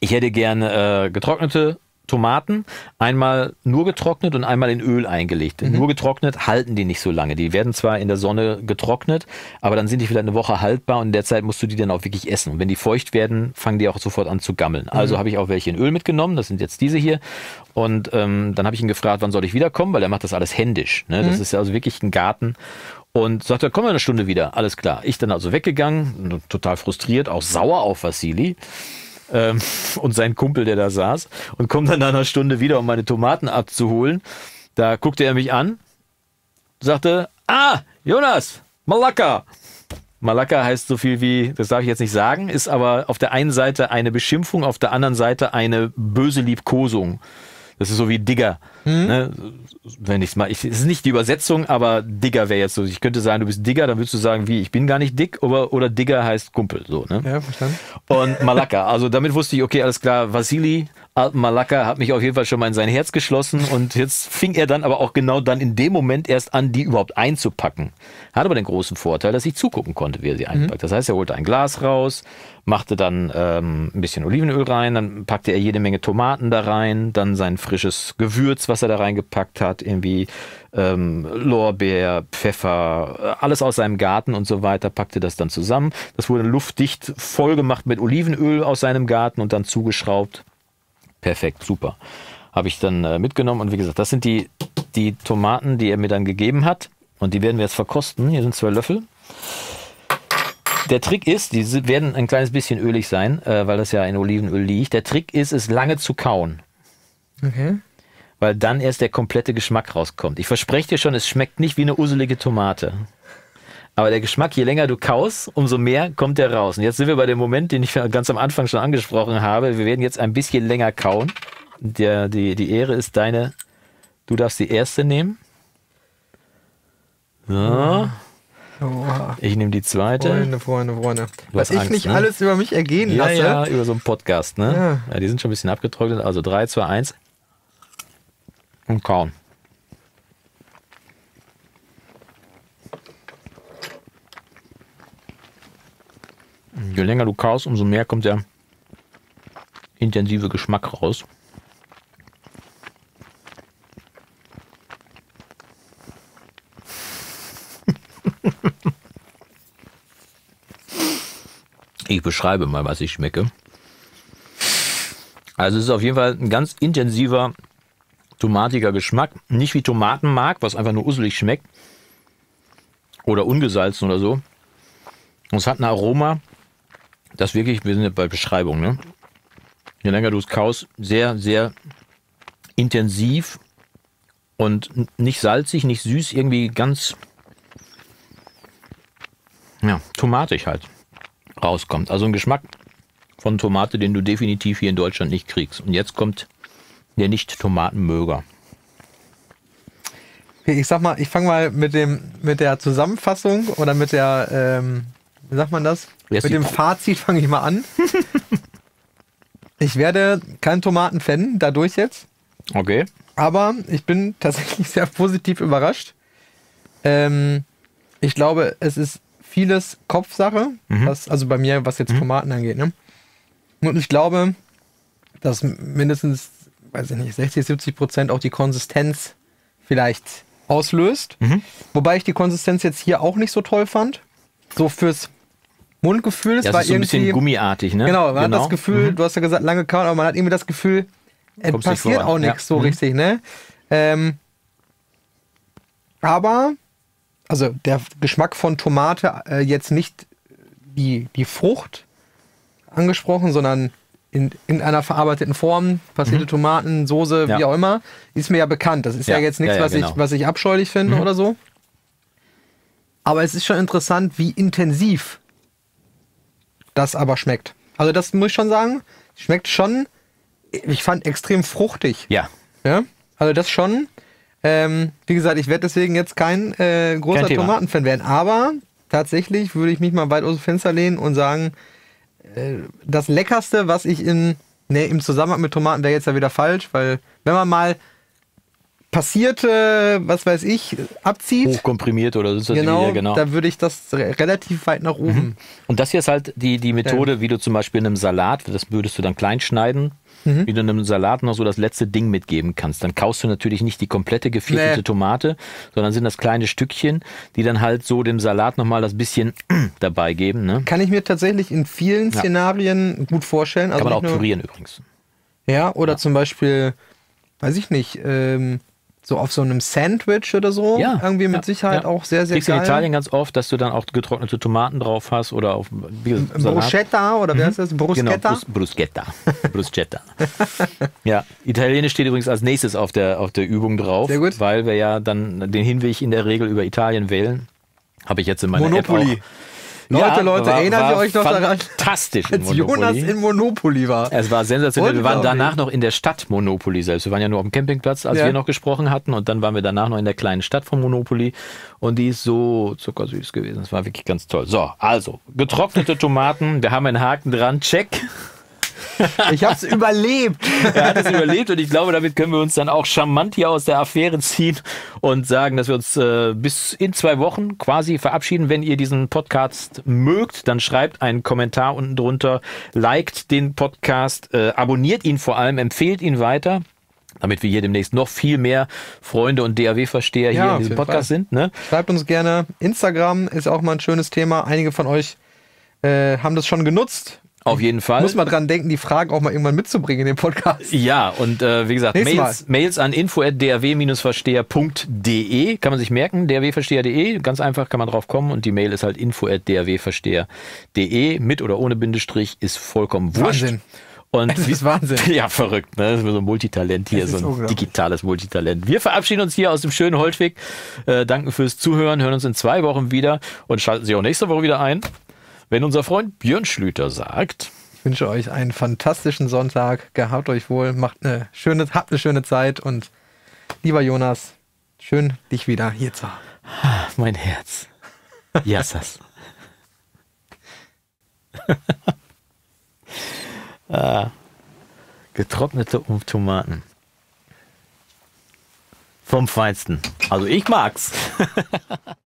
ich hätte gerne äh, getrocknete Tomaten, einmal nur getrocknet und einmal in Öl eingelegt. Nur getrocknet halten die nicht so lange. Die werden zwar in der Sonne getrocknet, aber dann sind die vielleicht eine Woche haltbar und in der Zeit musst du die dann auch wirklich essen. Und wenn die feucht werden, fangen die auch sofort an zu gammeln. Also habe ich auch welche in Öl mitgenommen, das sind jetzt diese hier. Und ähm, dann habe ich ihn gefragt, wann soll ich wiederkommen, weil er macht das alles händisch. Ne? Das ist ja also wirklich ein Garten. Und sagte, komm mal eine Stunde wieder. Alles klar. Ich dann also weggegangen, total frustriert, auch sauer auf Vassili ähm, und sein Kumpel, der da saß, und komme dann nach einer Stunde wieder, um meine Tomaten abzuholen. Da guckte er mich an, sagte, ah, Jonas, Malaka. Malaka heißt so viel wie, das darf ich jetzt nicht sagen, ist aber auf der einen Seite eine Beschimpfung, auf der anderen Seite eine böse Liebkosung. Das ist so wie Digger. Ne? Wenn ich's mal, ich, es ist nicht die Übersetzung, aber Digger wäre jetzt so. Ich könnte sagen, du bist Digger, dann würdest du sagen, wie, ich bin gar nicht dick, oder, oder Digger heißt Kumpel, so, ne? Ja, verstanden. Und Malakka. Also damit wusste ich, okay, alles klar, Vasili Malakka hat mich auf jeden Fall schon mal in sein Herz geschlossen und jetzt fing er dann aber auch genau dann in dem Moment erst an, die überhaupt einzupacken. Hat aber den großen Vorteil, dass ich zugucken konnte, wie er sie einpackt. Das heißt, er holte ein Glas raus, machte dann ähm, ein bisschen Olivenöl rein, dann packte er jede Menge Tomaten da rein, dann sein frisches Gewürz, was er da reingepackt hat, irgendwie ähm, Lorbeer, Pfeffer, alles aus seinem Garten und so weiter, packte das dann zusammen. Das wurde luftdicht voll gemacht mit Olivenöl aus seinem Garten und dann zugeschraubt. Perfekt, super. Habe ich dann äh, mitgenommen und wie gesagt, das sind die, die Tomaten, die er mir dann gegeben hat und die werden wir jetzt verkosten. Hier sind zwei Löffel. Der Trick ist, die werden ein kleines bisschen ölig sein, äh, weil das ja in Olivenöl liegt. Der Trick ist, es lange zu kauen Okay. Weil dann erst der komplette Geschmack rauskommt. Ich verspreche dir schon, es schmeckt nicht wie eine uselige Tomate. Aber der Geschmack, je länger du kaust, umso mehr kommt der raus. Und jetzt sind wir bei dem Moment, den ich ganz am Anfang schon angesprochen habe. Wir werden jetzt ein bisschen länger kauen. Der, die, die Ehre ist deine. Du darfst die erste nehmen. So, Oha. ich nehme die zweite. Freunde, Freunde, Freunde. Du Was ich Angst, nicht ne? alles über mich ergehen Ja, lasse. ja, über so einen Podcast, ne? Ja. Ja. die sind schon ein bisschen abgetrocknet. Also 3, 2, 1. Und kauen. Je länger du kaust, umso mehr kommt der intensive Geschmack raus. <laughs> Ich beschreibe mal, was ich schmecke. Also es ist auf jeden Fall ein ganz intensiver, tomatiger Geschmack. Nicht wie Tomatenmark, was einfach nur uselig schmeckt. Oder ungesalzen oder so. Und es hat ein Aroma, das wirklich, wir sind ja bei Beschreibung, ne? Je länger du es kaust, sehr, sehr intensiv und nicht salzig, nicht süß, irgendwie ganz, ja, tomatig halt rauskommt. Also ein Geschmack von Tomate, den du definitiv hier in Deutschland nicht kriegst. Und jetzt kommt der Nicht-Tomatenmöger. Ich sag mal, ich fange mal mit dem mit der Zusammenfassung oder mit der, ähm, wie sagt man das? Ist Mit dem Fazit fange ich mal an. ich werde kein Tomatenfan dadurch jetzt, Okay. aber ich bin tatsächlich <laughs> sehr positiv überrascht. Ähm, ich glaube, es ist vieles Kopfsache, was, also bei mir, was jetzt Tomaten angeht. Ne? Und ich glaube, dass mindestens, weiß ich nicht, 60, 70 Prozent auch die Konsistenz vielleicht auslöst. Wobei ich die Konsistenz jetzt hier auch nicht so toll fand. So fürs Mundgefühl, es Ja, war ist so ein bisschen gummiartig, ne? Genau, man hat das Gefühl, du hast ja gesagt, lange kauen, aber man hat irgendwie das Gefühl, es Kommst passiert auch nichts Ja. so Mhm. richtig, ne? Ähm, aber, also der Geschmack von Tomate, äh, jetzt nicht die, die Frucht angesprochen, sondern in, in einer verarbeiteten Form, passierte Tomaten, Soße, Mhm. Ja. wie auch immer, ist mir ja bekannt. Das ist ja, Ja, jetzt nichts, ja, was, genau. ich, was ich abscheulich finde oder so. Aber es ist schon interessant, wie intensiv das aber schmeckt. Also das muss ich schon sagen, schmeckt schon, ich fand extrem fruchtig. Ja. Ja? Also das schon. Ähm, wie gesagt, ich werde deswegen jetzt kein äh, großer Kein. Tomatenfan werden. Aber tatsächlich würde ich mich mal weit aus dem Fenster lehnen und sagen, das Leckerste, was ich in, ne, im Zusammenhang mit Tomaten wäre jetzt ja wieder falsch, weil wenn man mal passierte, was weiß ich, abzieht, Hochkomprimiert oder so. genau, genau. da würde ich das re relativ weit nach oben. Und das hier ist halt die, die Methode, wie du zum Beispiel in einem Salat, das würdest du dann klein schneiden, Mhm. wie du in einem Salat noch so das letzte Ding mitgeben kannst. Dann kaust du natürlich nicht die komplette geviertelte Nee. Tomate, sondern sind das kleine Stückchen, die dann halt so dem Salat nochmal das bisschen <clears throat> dabei geben. Ne? Kann ich mir tatsächlich in vielen Ja. Szenarien gut vorstellen. Also Kann man auch pürieren übrigens. Ja, oder zum Beispiel, weiß ich nicht, ähm, so auf so einem Sandwich oder so. Ja, Irgendwie mit ja, Sicherheit ja. auch sehr, sehr Kriegst du in geil. Italien ganz oft, dass du dann auch getrocknete Tomaten drauf hast oder auf. Bruschetta oder wie heißt das? Genau, Bruschetta? Brus, Bruschetta. <laughs> Bruschetta. ja, Italienisch steht übrigens als nächstes auf der, auf der Übung drauf, Sehr gut. weil wir ja dann den Hinweg in der Regel über Italien wählen. Habe ich jetzt in meiner Monopoly. App Leute, Leute, war- erinnert war ihr euch noch daran, Fantastisch in als Jonas Monopoly. in Monopoly war? Es war sensationell. Wir waren danach noch in der Stadt Monopoly selbst. Wir waren ja nur auf dem Campingplatz, als Ja. wir noch gesprochen hatten. Und dann waren wir danach noch in der kleinen Stadt von Monopoly. Und die ist so zuckersüß gewesen. Das war wirklich ganz toll. So, also, getrocknete Tomaten. Wir haben einen Haken dran. Check. <laughs> Ich hab's überlebt. Er hat es überlebt und ich glaube, damit können wir uns dann auch charmant hier aus der Affäre ziehen und sagen, dass wir uns äh, bis in zwei Wochen quasi verabschieden. Wenn ihr diesen Podcast mögt, dann schreibt einen Kommentar unten drunter, liked den Podcast, äh, abonniert ihn vor allem, empfehlt ihn weiter. Damit wir hier demnächst noch viel mehr Freunde und DAW-Versteher Ja, hier in diesem Podcast Fall. sind. Ne? Schreibt uns gerne. Instagram ist auch mal ein schönes Thema. Einige von euch äh, haben das schon genutzt. Auf jeden Fall. Muss man dran denken, die Fragen auch mal irgendwann mitzubringen in den Podcast. Ja, und äh, wie gesagt, Mails, Mails an info.drw-versteher.de kann man sich merken, drwversteher.de, ganz einfach kann man drauf kommen und die Mail ist halt info.drwversteher.de, mit oder ohne Bindestrich, ist vollkommen wurscht. Wahnsinn. Und Es ist Wahnsinn. <laughs> Ja, verrückt, ne? Das ist so ein Multitalent hier, so ein digitales Multitalent. Wir verabschieden uns hier aus dem schönen Holtwig, äh, danken fürs Zuhören, hören uns in zwei Wochen wieder und schalten Sie auch nächste Woche wieder ein, wenn unser Freund Björn Schlüter sagt, Ich wünsche euch einen fantastischen Sonntag. Gehabt euch wohl, macht eine schöne, habt eine schöne Zeit und lieber Jonas, schön dich wieder hier zu haben. mein Herz. Yassas. <laughs> <laughs> ah, getrocknete Tomaten. Vom Feinsten. Also ich mag's. <laughs>